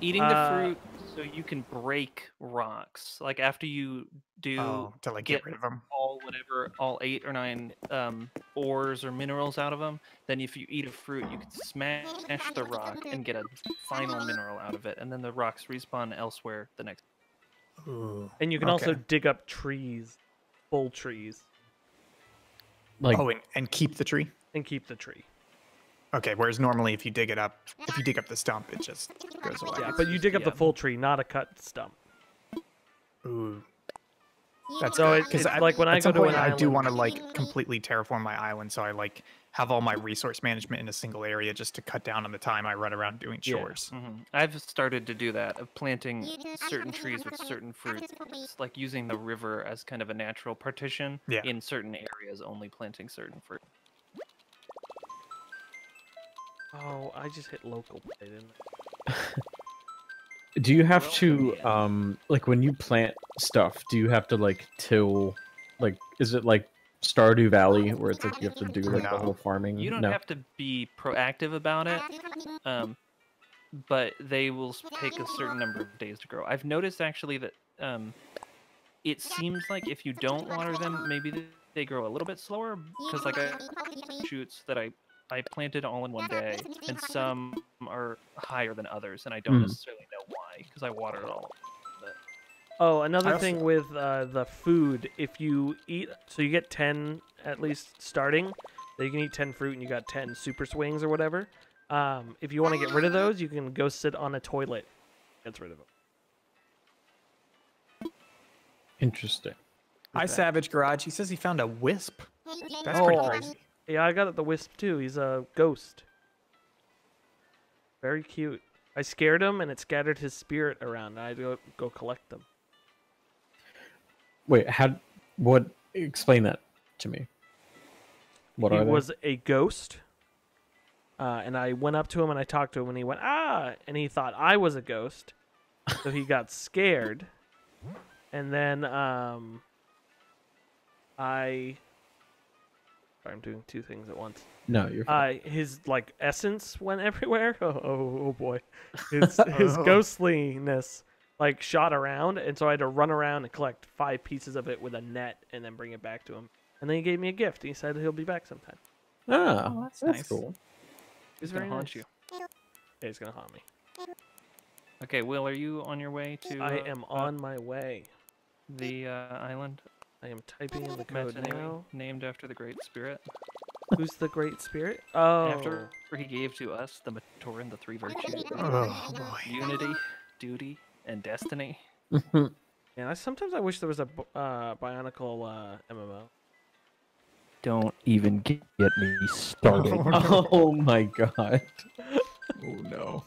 Eating Uh, the fruit so you can break rocks. Like after you do Oh, to like get, get rid of them. all whatever, all eight or nine um, ores or minerals out of them, then if you eat a fruit, you can smash the rock and get a final mineral out of it, and then the rocks respawn elsewhere the next. Ooh. And you can also dig up trees, full trees, Like oh, and, and keep the tree. and keep the tree. Okay, whereas normally if you dig it up, if you dig up the stump, it just goes away. Yeah, but you dig up the full tree, not a cut stump. Ooh, that's So it- because it's like when I go to point an I do want to like completely terraform my island, so I like have all my resource management in a single area just to cut down on the time I run around doing Yeah. chores. hmm I've started to do that of planting certain trees with certain fruits, It's like using the river as kind of a natural partition Yeah. in certain areas, only planting certain fruit. Oh, I just hit local play, didn't I? do you have Well, to yeah. um like when you plant stuff, do you have to like till like is it like Stardew Valley where it's like you have to do like the whole farming? You don't no. have to be proactive about it, um, but they will take a certain number of days to grow. I've noticed actually that um, it seems like if you don't water them, maybe they grow a little bit slower. Because like I shoots that I I planted all in one day, and some are higher than others, and I don't Hmm. necessarily know why because I watered all. But Oh, another also- thing with uh, the food, if you eat, so you get 10 at least starting, then you can eat 10 fruit and you got 10 super swings or whatever. Um, if you want to get rid of those, you can go sit on a toilet. Gets rid of them. Interesting. Hi. Savage Garage. He says he found a wisp. That's Oh. pretty crazy. Yeah, I got it the wisp too. He's a ghost. Very cute. I scared him and it scattered his spirit around. I had to go, go collect them. Wait, how? What? Explain that to me. What he are they? was a ghost. Uh, and I went up to him and I talked to him and he went, ah, and he thought I was a ghost. So he got scared. And then um, I. Sorry, I'm doing two things at once. No, you're. Fine. Uh, his like essence went everywhere. Oh, oh, oh boy, his his Oh. ghostliness like shot around, and so I had to run around and collect five pieces of it with a net, and then bring it back to him. And then he gave me a gift. And he said he'll be back sometime. ah, Oh, that's that's nice. cool. He's He's gonna very haunt nice. you. Yeah, he's gonna haunt me. Okay, Will, are you on your way to? I uh, am uh, on my way. the uh, island I am typing in the code Mata Nui, now. named after the Great Spirit. Who's the Great Spirit? Oh, After he gave to us the Matoran, the three virtues: Oh boy. unity, duty, and destiny. yeah. I, sometimes I wish there was a uh, Bionicle uh, MMO. Don't even get me started. oh my god. Oh no.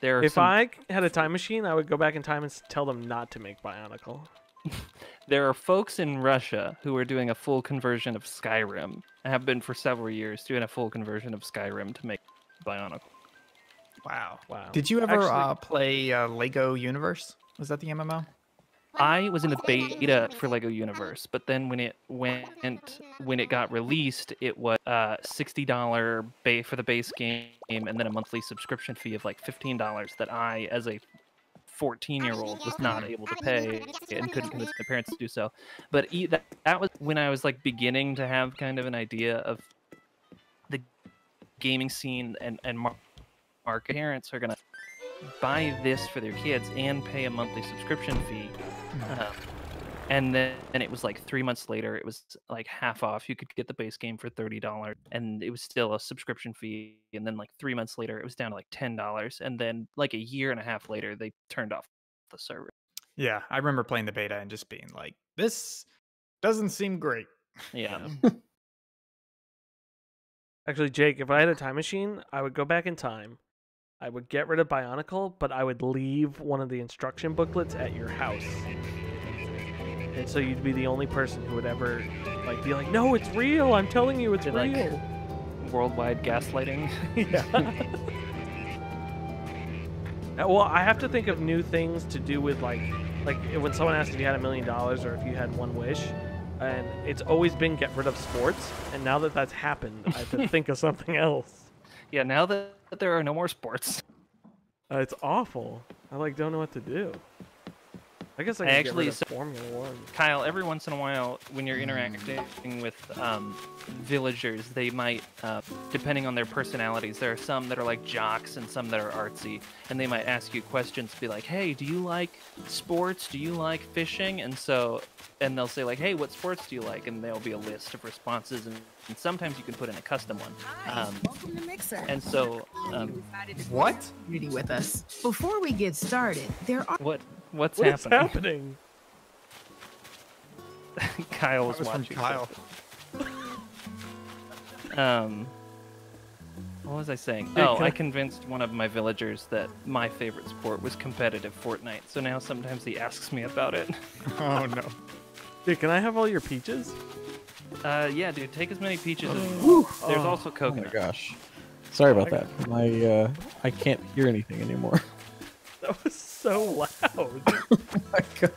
There are If some, I had a time machine, I would go back in time and tell them not to make Bionicle. there are folks in Russia who are doing a full conversion of Skyrim. I Have been for several years doing a full conversion of Skyrim to make Bionicle. Wow. Wow. Did you ever Actually- uh, play uh, Lego Universe? Was that the MMO? I was in the beta for Lego Universe, but then when it went when it got released, it was uh, sixty dollar bay for the base game, and then a monthly subscription fee of like fifteen dollars that I, as a fourteen year old, was not able to pay and couldn't convince my parents to do so. But e- that that was when I was like beginning to have kind of an idea of the gaming scene and and mar- market. Parents are gonna buy this for their kids and pay a monthly subscription fee um, and then and it was like three months later, it was like half off. You could get the base game for thirty dollars, and it was still a subscription fee. And then like three months later, it was down to like ten dollars. And then like a year and a half later, they turned off the server. Yeah, I remember playing the beta and just being like, "This doesn't seem great." Yeah, Actually, Jake, if I had a time machine, I would go back in time. I would get rid of Bionicle, but I would leave one of the instruction booklets at your house. And so you'd be the only person who would ever like be like, "No, it's real. I'm telling you, it's Did, like, real." worldwide gaslighting. yeah. Well, I have to think of new things to do with like, like when someone asks if you had a million dollars or if you had one wish, and it's always been get rid of sports. And now that that's happened, I have to think of something else. Yeah, now that there are no more sports, Uh, it's awful. I like don't know what to do. I guess I I can actually- get rid of so- Formula One. Kyle, every once in a while, when you're interacting with um, villagers, they might, uh, depending on their personalities, there are some that are like jocks and some that are artsy, and they might ask you questions, be like, "Hey, do you like sports? Do you like fishing?" And so, and they'll say like, "Hey, what sports do you like?" And there'll be a list of responses, and, and sometimes you can put in a custom one. Hi, Um, welcome to Mixer. And so, um, What? share your community with us. Before we get started, there are what what's What is happening? happening? Kyle That was was from watching. Kyle. Um, what was I saying? Dude, oh, I I- convinced one of my villagers that my favorite sport was competitive Fortnite. So now sometimes he asks me about it. Oh no. Dude, can I have all your peaches? Uh, yeah, dude, take as many peaches as you want. There's Oh. also Oh my coconut. gosh. Sorry about that. My uh, I can't hear anything anymore. That was so loud. oh my god.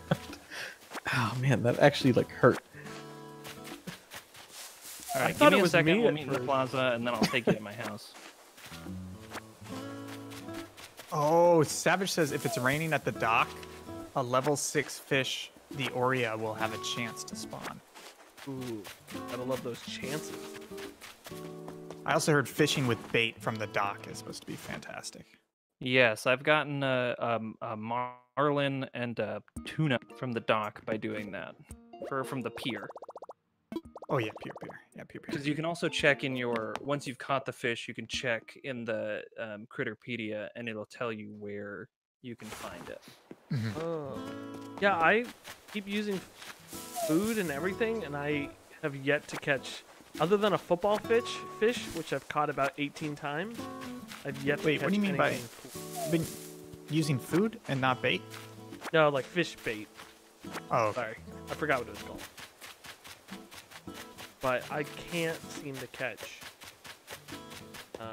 Oh man, that actually like hurt. All right, I thought give me it a was second. me We'll at meet in the plaza, and then I'll take you to my house. Oh, Savage says if it's raining at the dock, a level six fish, the Oria, will have a chance to spawn. Ooh, gotta love those chances. I also heard fishing with bait from the dock is supposed to be fantastic. Yes, I've gotten a, um, a marlin and a tuna from the dock by doing that, or from the pier. Oh yeah, pier pier. Yeah, pier pier. Because you can also check in your once you've caught the fish, you can check in the um, Critterpedia, and it'll tell you where you can find it. Mhm. Oh. Yeah, I keep using food and everything, and I have yet to catch, other than a football fish, fish which I've caught about 18 times. I've yet to Wait, catch what do you mean by- Been using food and not bait. No, like fish bait. Oh, okay. Sorry, I forgot what it was called. But I can't seem to catch. Um,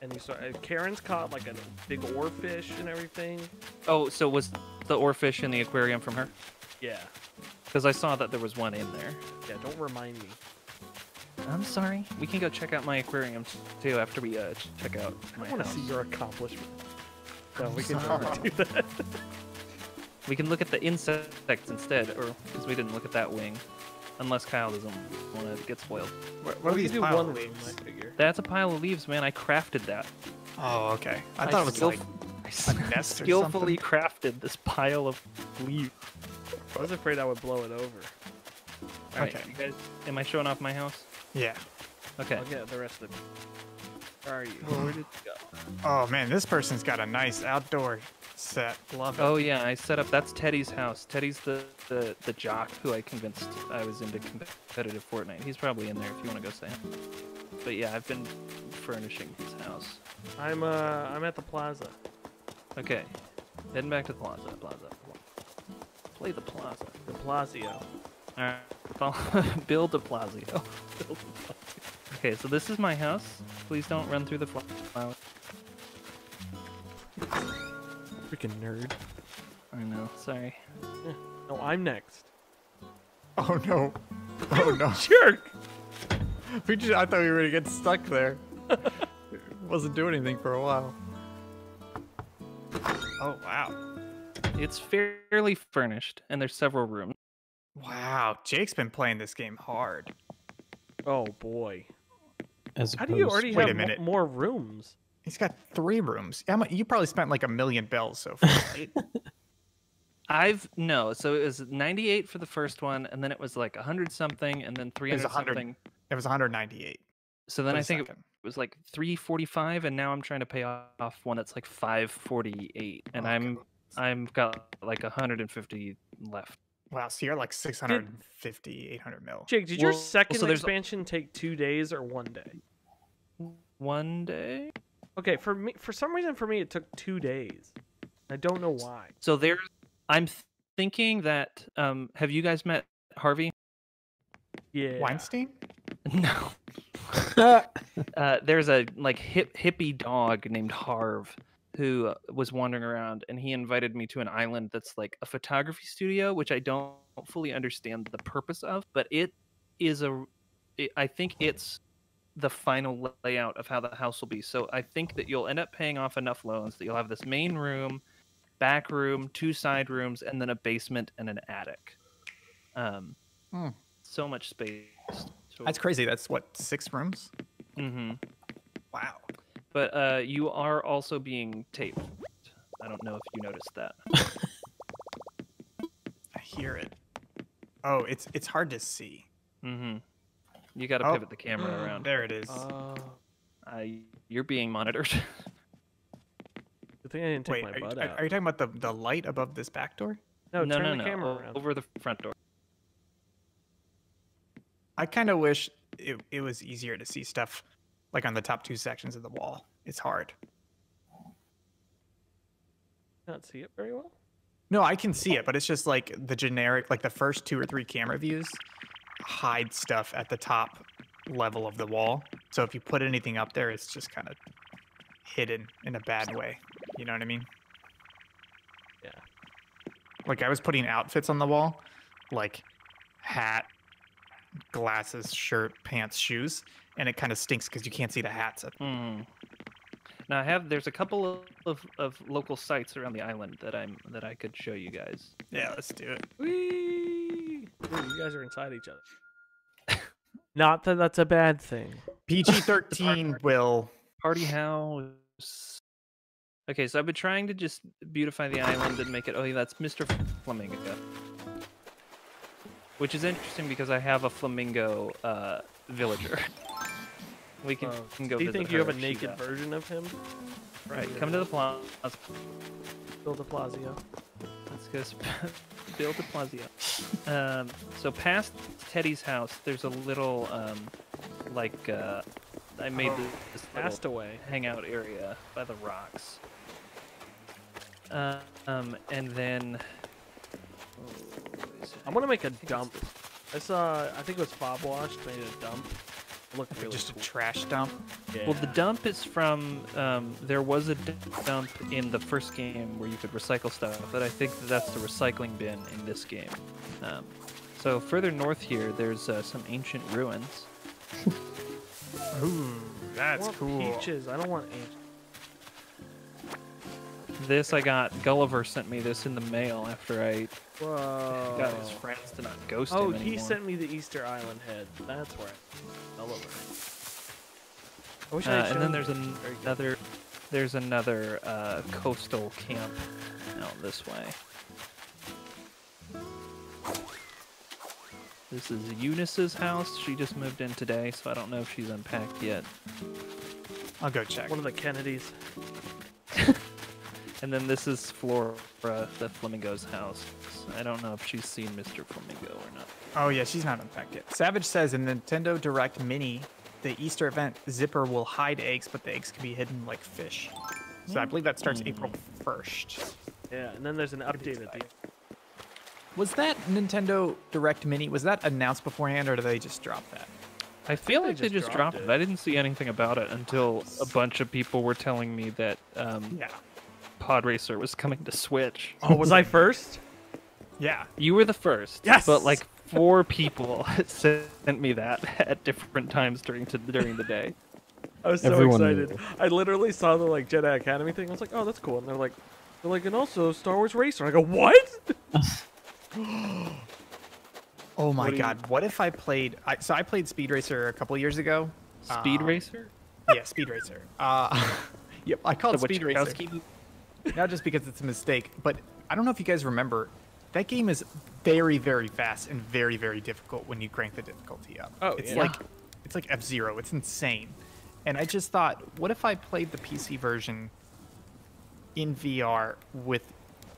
any sort. Uh, Karen's caught like a big oarfish and everything. Oh, so was the oarfish in the aquarium from her? Yeah, Because I saw that there was one in there. yeah. Don't remind me. I'm sorry. We can go check out my aquarium too after we uh, check out my I want to see your accomplishment. No, I'm we can sorry. do that. We can look at the insects instead, or because we didn't look at that wing. Unless Kyle doesn't want to get spoiled. What, what are we these do pile one of wing, leaves? I figure. That's a pile of leaves, man. I crafted that. Oh, okay. I I thought it was like a nest or skillfully something. crafted this pile of leaves. I was afraid I would blow it over. All right, Okay. you guys, am I showing off my house? Yeah. Okay. I'll get the rest of it. Where are you? Where did you go? Oh man, this person's got a nice outdoor set. Love it. Oh yeah, I set up. That's Teddy's house. Teddy's the the, the jock who I convinced I was into competitive Fortnite. He's probably in there if you want to go say. him. But yeah, I've been furnishing his house. I'm uh I'm at the plaza. Okay, heading back to the plaza. Plaza. Play the plaza. The Plazio. All right, follow- build a plazio. Okay, so this is my house. Please don't run through the fl- flowers. Freaking nerd. I know. Sorry. No, I'm next. Oh no. Oh no. Jerk! We just, I thought we were gonna get stuck there. Wasn't doing anything for a while. Oh wow. It's fairly furnished, and there's several rooms. Wow. Jake's been playing this game hard. Oh boy. As How do you already Wait a have mo- minute. more rooms? He's got three rooms. How You probably spent like a million bells so far, right? I've no, so it was 98 for the first one, and then it was like 100 something, and then 300 100. something. it was 198. So then I the think it was like 345, and now I'm trying to pay off one that's like 548, and Oh, I'm God. I'm got like 150 left. Wow, so you're like 650, 800 mil. Jake, did your Well, second so expansion take two days or one day? One day. Okay, for me, for some reason, for me, it took two days. I don't know why. So there's. I'm thinking that. Um, have you guys met Harvey? Yeah. Weinstein? No. uh, there's a like hip hippie dog named Harv who uh, was wandering around and he invited me to an island that's like a photography studio which I don't fully understand the purpose of but it is a it, I think it's the final layout of how the house will be so I think that you'll end up paying off enough loans that you'll have this main room back room two side rooms and then a basement and an attic um Hmm. so much space so That's crazy. That's what, six rooms? mm-hmm Wow. But uh, you are also being taped. I don't know if you noticed that. I hear it. Oh, it's it's hard to see. Mm-hmm. You got to Oh. pivot the camera around. There it is. Uh, Uh, you're being monitored. good thing I didn't take Wait, my are, you- butt are, out. are you talking about the, the light above this back door? no, no, turn no, the no. camera around. Over the front door. I kind of wish it, it was easier to see stuff like on the top two sections of the wall. It's hard. Can't see it very well. No, I can see it, but it's just like the generic, like the first two or three camera views hide stuff at the top level of the wall. So if you put anything up there, it's just kind of hidden in a bad way. You know what I mean? Yeah. Like I was putting outfits on the wall, like hat, glasses, shirt, pants, shoes, and it kind of stinks because you can't see the hats. Mm. Now I have. There's a couple of, of, of local sites around the island that I'm that I could show you guys. yeah, let's do it. Whee! Ooh, you guys are inside each other. Not that that's a bad thing. PG 13 will. Party house. Okay, so I've been trying to just beautify the island and make it. Oh, yeah, that's Mr. Flamingo. Which is interesting because I have a flamingo uh, villager. we can, Uh, can go do you think you have a naked version of him? Right, come to the plaza. Build a Blasio. Let's go build a de Blasio. Um, so past Teddy's house, there's a little um, like uh, I made Oh, this little Passed away. hangout area by the rocks. Uh, um, and then oh, I'm gonna make a dump. I saw. I think it was Bob Washed made a dump. Look Like really just a trash dump. Well, the dump is from. Um, there was a dump in the first game where you could recycle stuff, but I think that that's the recycling bin in this game. Um, so further north here, there's uh, some ancient ruins. Ooh, that's want cool. Peaches. I don't want ancient. This I got. Gulliver sent me this in the mail after I Whoa. got his friends to not ghost Oh, him he sent me the Easter Island head. That's where I Gulliver. I wish Uh, I had and then there's an- another. There's another uh, coastal camp out this way. This is Eunice's house. She just moved in today, so I don't know if she's unpacked yet. I'll go check. One of the Kennedys. And then this is Flora, the flamingo's house. I don't know if she's seen Mr. Flamingo or not. Oh yeah, she's not unpacked yet. Savage says in Nintendo Direct Mini, the Easter event Zipper will hide eggs, but the eggs can be hidden like fish. So I believe that starts April first. Yeah, and then there's an update at the. Was that Nintendo Direct Mini? Was that announced beforehand, or did they just drop that? I feel They like they just just dropped dropped it. it. I didn't see anything about it until a bunch of people were telling me that um, Yeah. Pod Racer was coming to Switch. Oh, was I first? Yeah. You were the first. Yes! But like four people sent me that at different times during to, during the day. I was so Everyone excited. knew. I literally saw the like Jedi Academy thing. I was like, oh, that's cool. And they're like, they're like, and also Star Wars Racer. I go, what? Oh my What do you- god, what if I played? I, so I played Speed Racer a couple years ago. Speed Um, Racer? Yeah, Speed Racer. Uh, yep, I called The it Speed Racer. Wachowski? Not just because it's a mistake, but I don't know if you guys remember. That game is very, very fast and very, very difficult when you crank the difficulty up. Oh, it's yeah. like it's like F Zero. It's insane. And I just thought, what if I played the PC version in VR with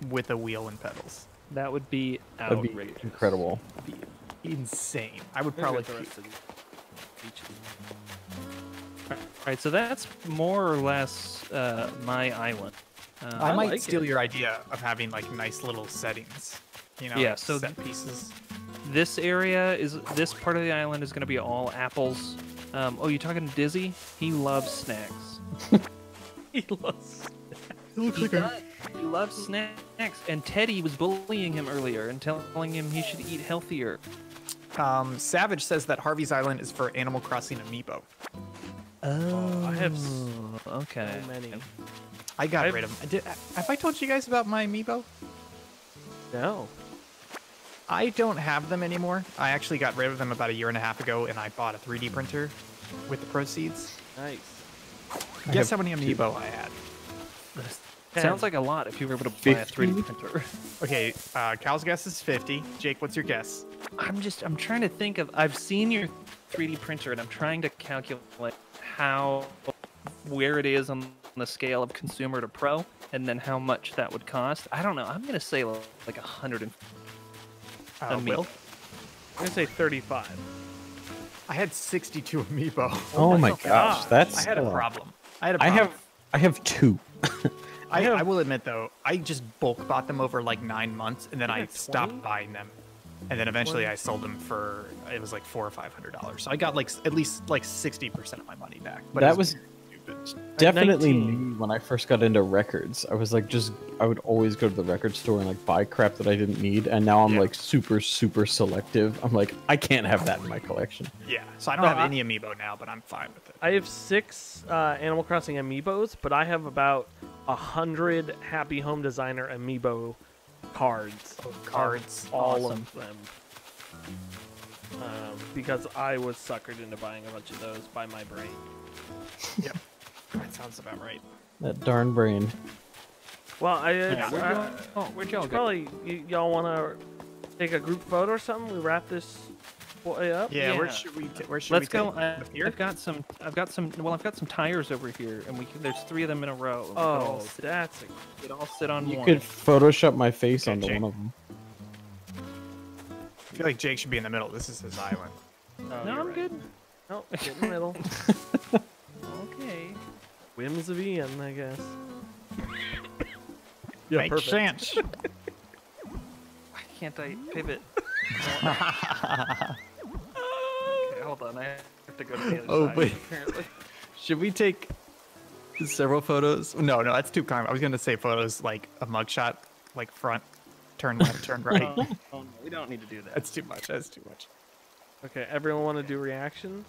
with a wheel and pedals? That would be That'd be incredible. It'd be insane. I would probably. get the puke. rest of the features. All right, so that's more or less uh, my island. Uh, I, I might like steal it. your idea of having like nice little settings. You know, Yeah, like so set pieces. This area is this part of the island is going to be all apples. Um, oh, you talking to Dizzy? He loves snacks. He loves. He, looks like does. he loves snacks, and Teddy was bullying him earlier and telling him he should eat healthier. Um, Savage says that Harvey's Island is for Animal Crossing Amiibo. Oh, I have okay. So many. I got I've- rid of them. Did, have I told you guys about my Amiibo? No. I don't have them anymore. I actually got rid of them about a year and a half ago, and I bought a 3D printer with the proceeds. Nice. Guess how have many two. Amiibo I had? Sounds like a lot if you were able to buy a 3D printer. Okay, uh, Cal's guess is 50. Jake, what's your guess? I'm just I'm trying to think of I've seen your 3D printer and I'm trying to calculate how where it is on the scale of consumer to pro and then how much that would cost. I don't know. I'm gonna say like a hundred and Uh, A Will? I'm gonna say 35. I had 62 Amiibo. Oh my God. gosh, that's I had a lot. problem. I had a I problem. have I have two. I, have- I will admit though, I just bulk bought them over like nine months, and then I stopped 20? buying them, and then eventually 20? I sold them for it was like four or five hundred dollars. So I got like at least like sixty percent of my money back. But it that was stupid. Definitely 19. me when I first got into records. I was like, just I would always go to the record store and like buy crap that I didn't need, and now I'm Yeah. like super super selective. I'm like, I can't have that in my collection. yeah. So I don't No, have I- any amiibo now, but I'm fine with it. I have six uh, Animal Crossing amiibos, but I have about a hundred Happy Home Designer amiibo cards. Oh, of cards. all Awesome. of them. Um, because I was suckered into buying a bunch of those by my brain. That sounds about right. That darn brain. Well, I, Yeah, it's, where'd uh, I- oh, where'd y'all go? probably y'all want to take a group photo or something. We wrap this boy up. Yeah, where should we? Where should Let's we go. take I, uh, Up here? I've got some. I've got some. Well, I've got some tires over here, and we can, there's three of them in a row. We oh, all Oh, sit- that's a we all sit on You one. could Photoshop my face Okay, onto Jake. one of them. I feel like Jake should be in the middle. This is his island. Oh, no, I'm right. good. No, get in the middle. Okay. Whims of Ian, I guess. yeah, Makes sense. Why can't I pivot? okay, hold on. I have to go to the other Oh, side. wait. Apparently. Should we take several photos? No, no, that's too common. I was gonna say photos like a mugshot, like front, turn left, turn right. Oh, oh, no, we don't need to do that. That's too much. That's too much. Okay, everyone want to do reactions?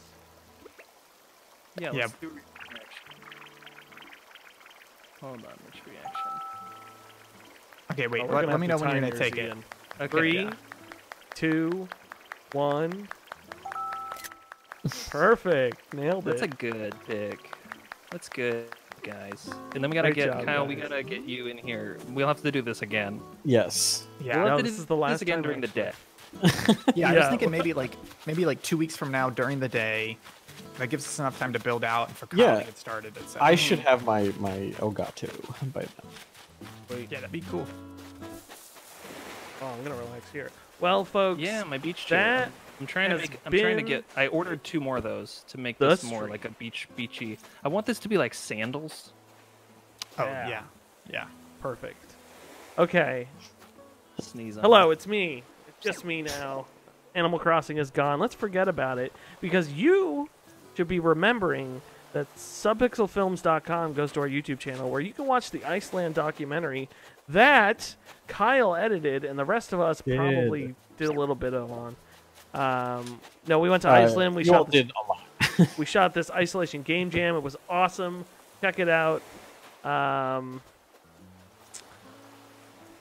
Yeah. Yeah. Let's do reaction. Hold on. Which reaction? Okay, wait. Oh, let, let me know when you're gonna take yours, it. Ian. Okay. Three, yeah. two, one. Perfect. Nailed it. That's a good pick. That's good, guys. And then we gotta Great get job, Kyle. We gotta get you in here. We'll have to do this again. Yes. Yeah. We'll No, this is the last again time, during the day. Yeah, I was thinking maybe like maybe like two weeks from now during the day. That gives us enough time to build out and for Kyle Yeah. to get started. At I should have my my Elgato by then. Wait, Yeah, that'd be cool. oh, I'm gonna relax here. Well, folks. Yeah, my beach chair. that I'm trying to make. I'm trying to get. I ordered two more of those to make the this more stream. like a beach beachy. I want this to be like sandals. Oh Yeah. yeah, yeah. Perfect. Okay. Sneeze on. Hello, it's me. It's just me now. Animal Crossing is gone. Let's forget about it because you should be remembering that subpixelfilms.com goes to our YouTube channel where you can watch the Iceland documentary that Kyle edited and the rest of us Did. probably did a little bit of on. Um, no, we went to Uh, Iceland. We shot this, did a lot. we shot this isolation game jam. It was awesome. Check it out. Um,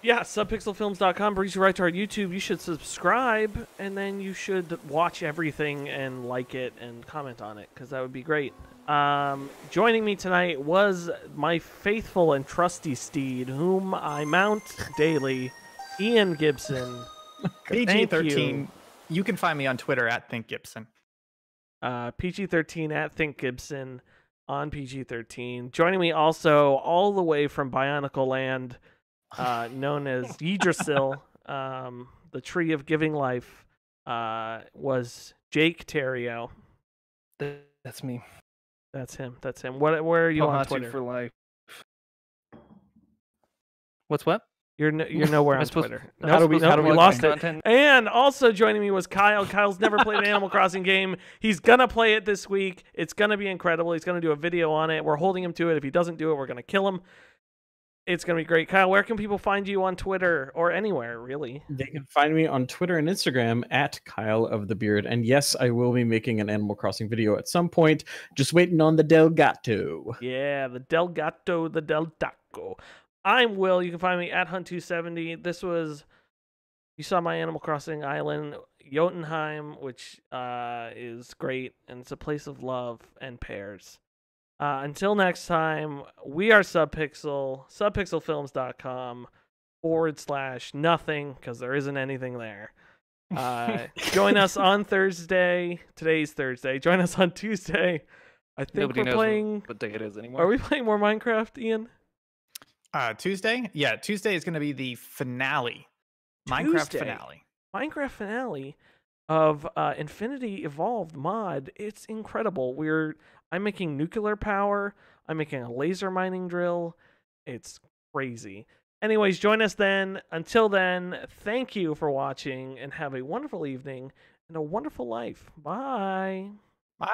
yeah, subpixelfilms.com brings you right to our YouTube. You should subscribe, and then you should watch everything and like it and comment on it, because that would be great. Um, joining me tonight was my faithful and trusty steed, whom I mount daily, Ian Gibson. PG Thank thirteen. You can find me on Twitter at Think Gibson. uh, PG13 at Think Gibson on PG13. Joining me also all the way from Bionicle Land, uh, known as Yggdrasil, um, the tree of giving life, uh, was Jake Theriault. That's me. That's him. That's him. What? Where are you on Twitter? for life. What's what? You're no, you're nowhere on supposed- Twitter. Nope, supposed to nope, we plug lost it. And also joining me was Kyle. Kyle's never played an Animal Crossing game. He's gonna play it this week. It's gonna be incredible. He's gonna do a video on it. We're holding him to it. If he doesn't do it, we're gonna kill him. It's gonna be great. Kyle, where can people find you on Twitter or anywhere really? They can find me on Twitter and Instagram at Kyle of the Beard. And yes, I will be making an Animal Crossing video at some point. Just waiting on the Delgato. Yeah, the Delgato, the Del Taco. I'm Will. You can find me at Hunt270. This was, you saw my Animal Crossing island, Jotunheim, which uh, is great, and it's a place of love and pears. Uh, until next time, we are Subpixel, subpixelfilms.com forward slash nothing, because there isn't anything there. Uh, join us on Thursday. Today's Thursday. Join us on Tuesday. I think Nobody we're knows playing. what day it is anymore. Are we playing more Minecraft, Ian? Uh, Tuesday? Yeah, Tuesday is going to be the finale. Tuesday, Minecraft finale. Minecraft finale of uh, Infinity Evolved mod. It's incredible. We're I'm making nuclear power. I'm making a laser mining drill. It's crazy. Anyways, join us then. Until then, thank you for watching and have a wonderful evening and a wonderful life. Bye.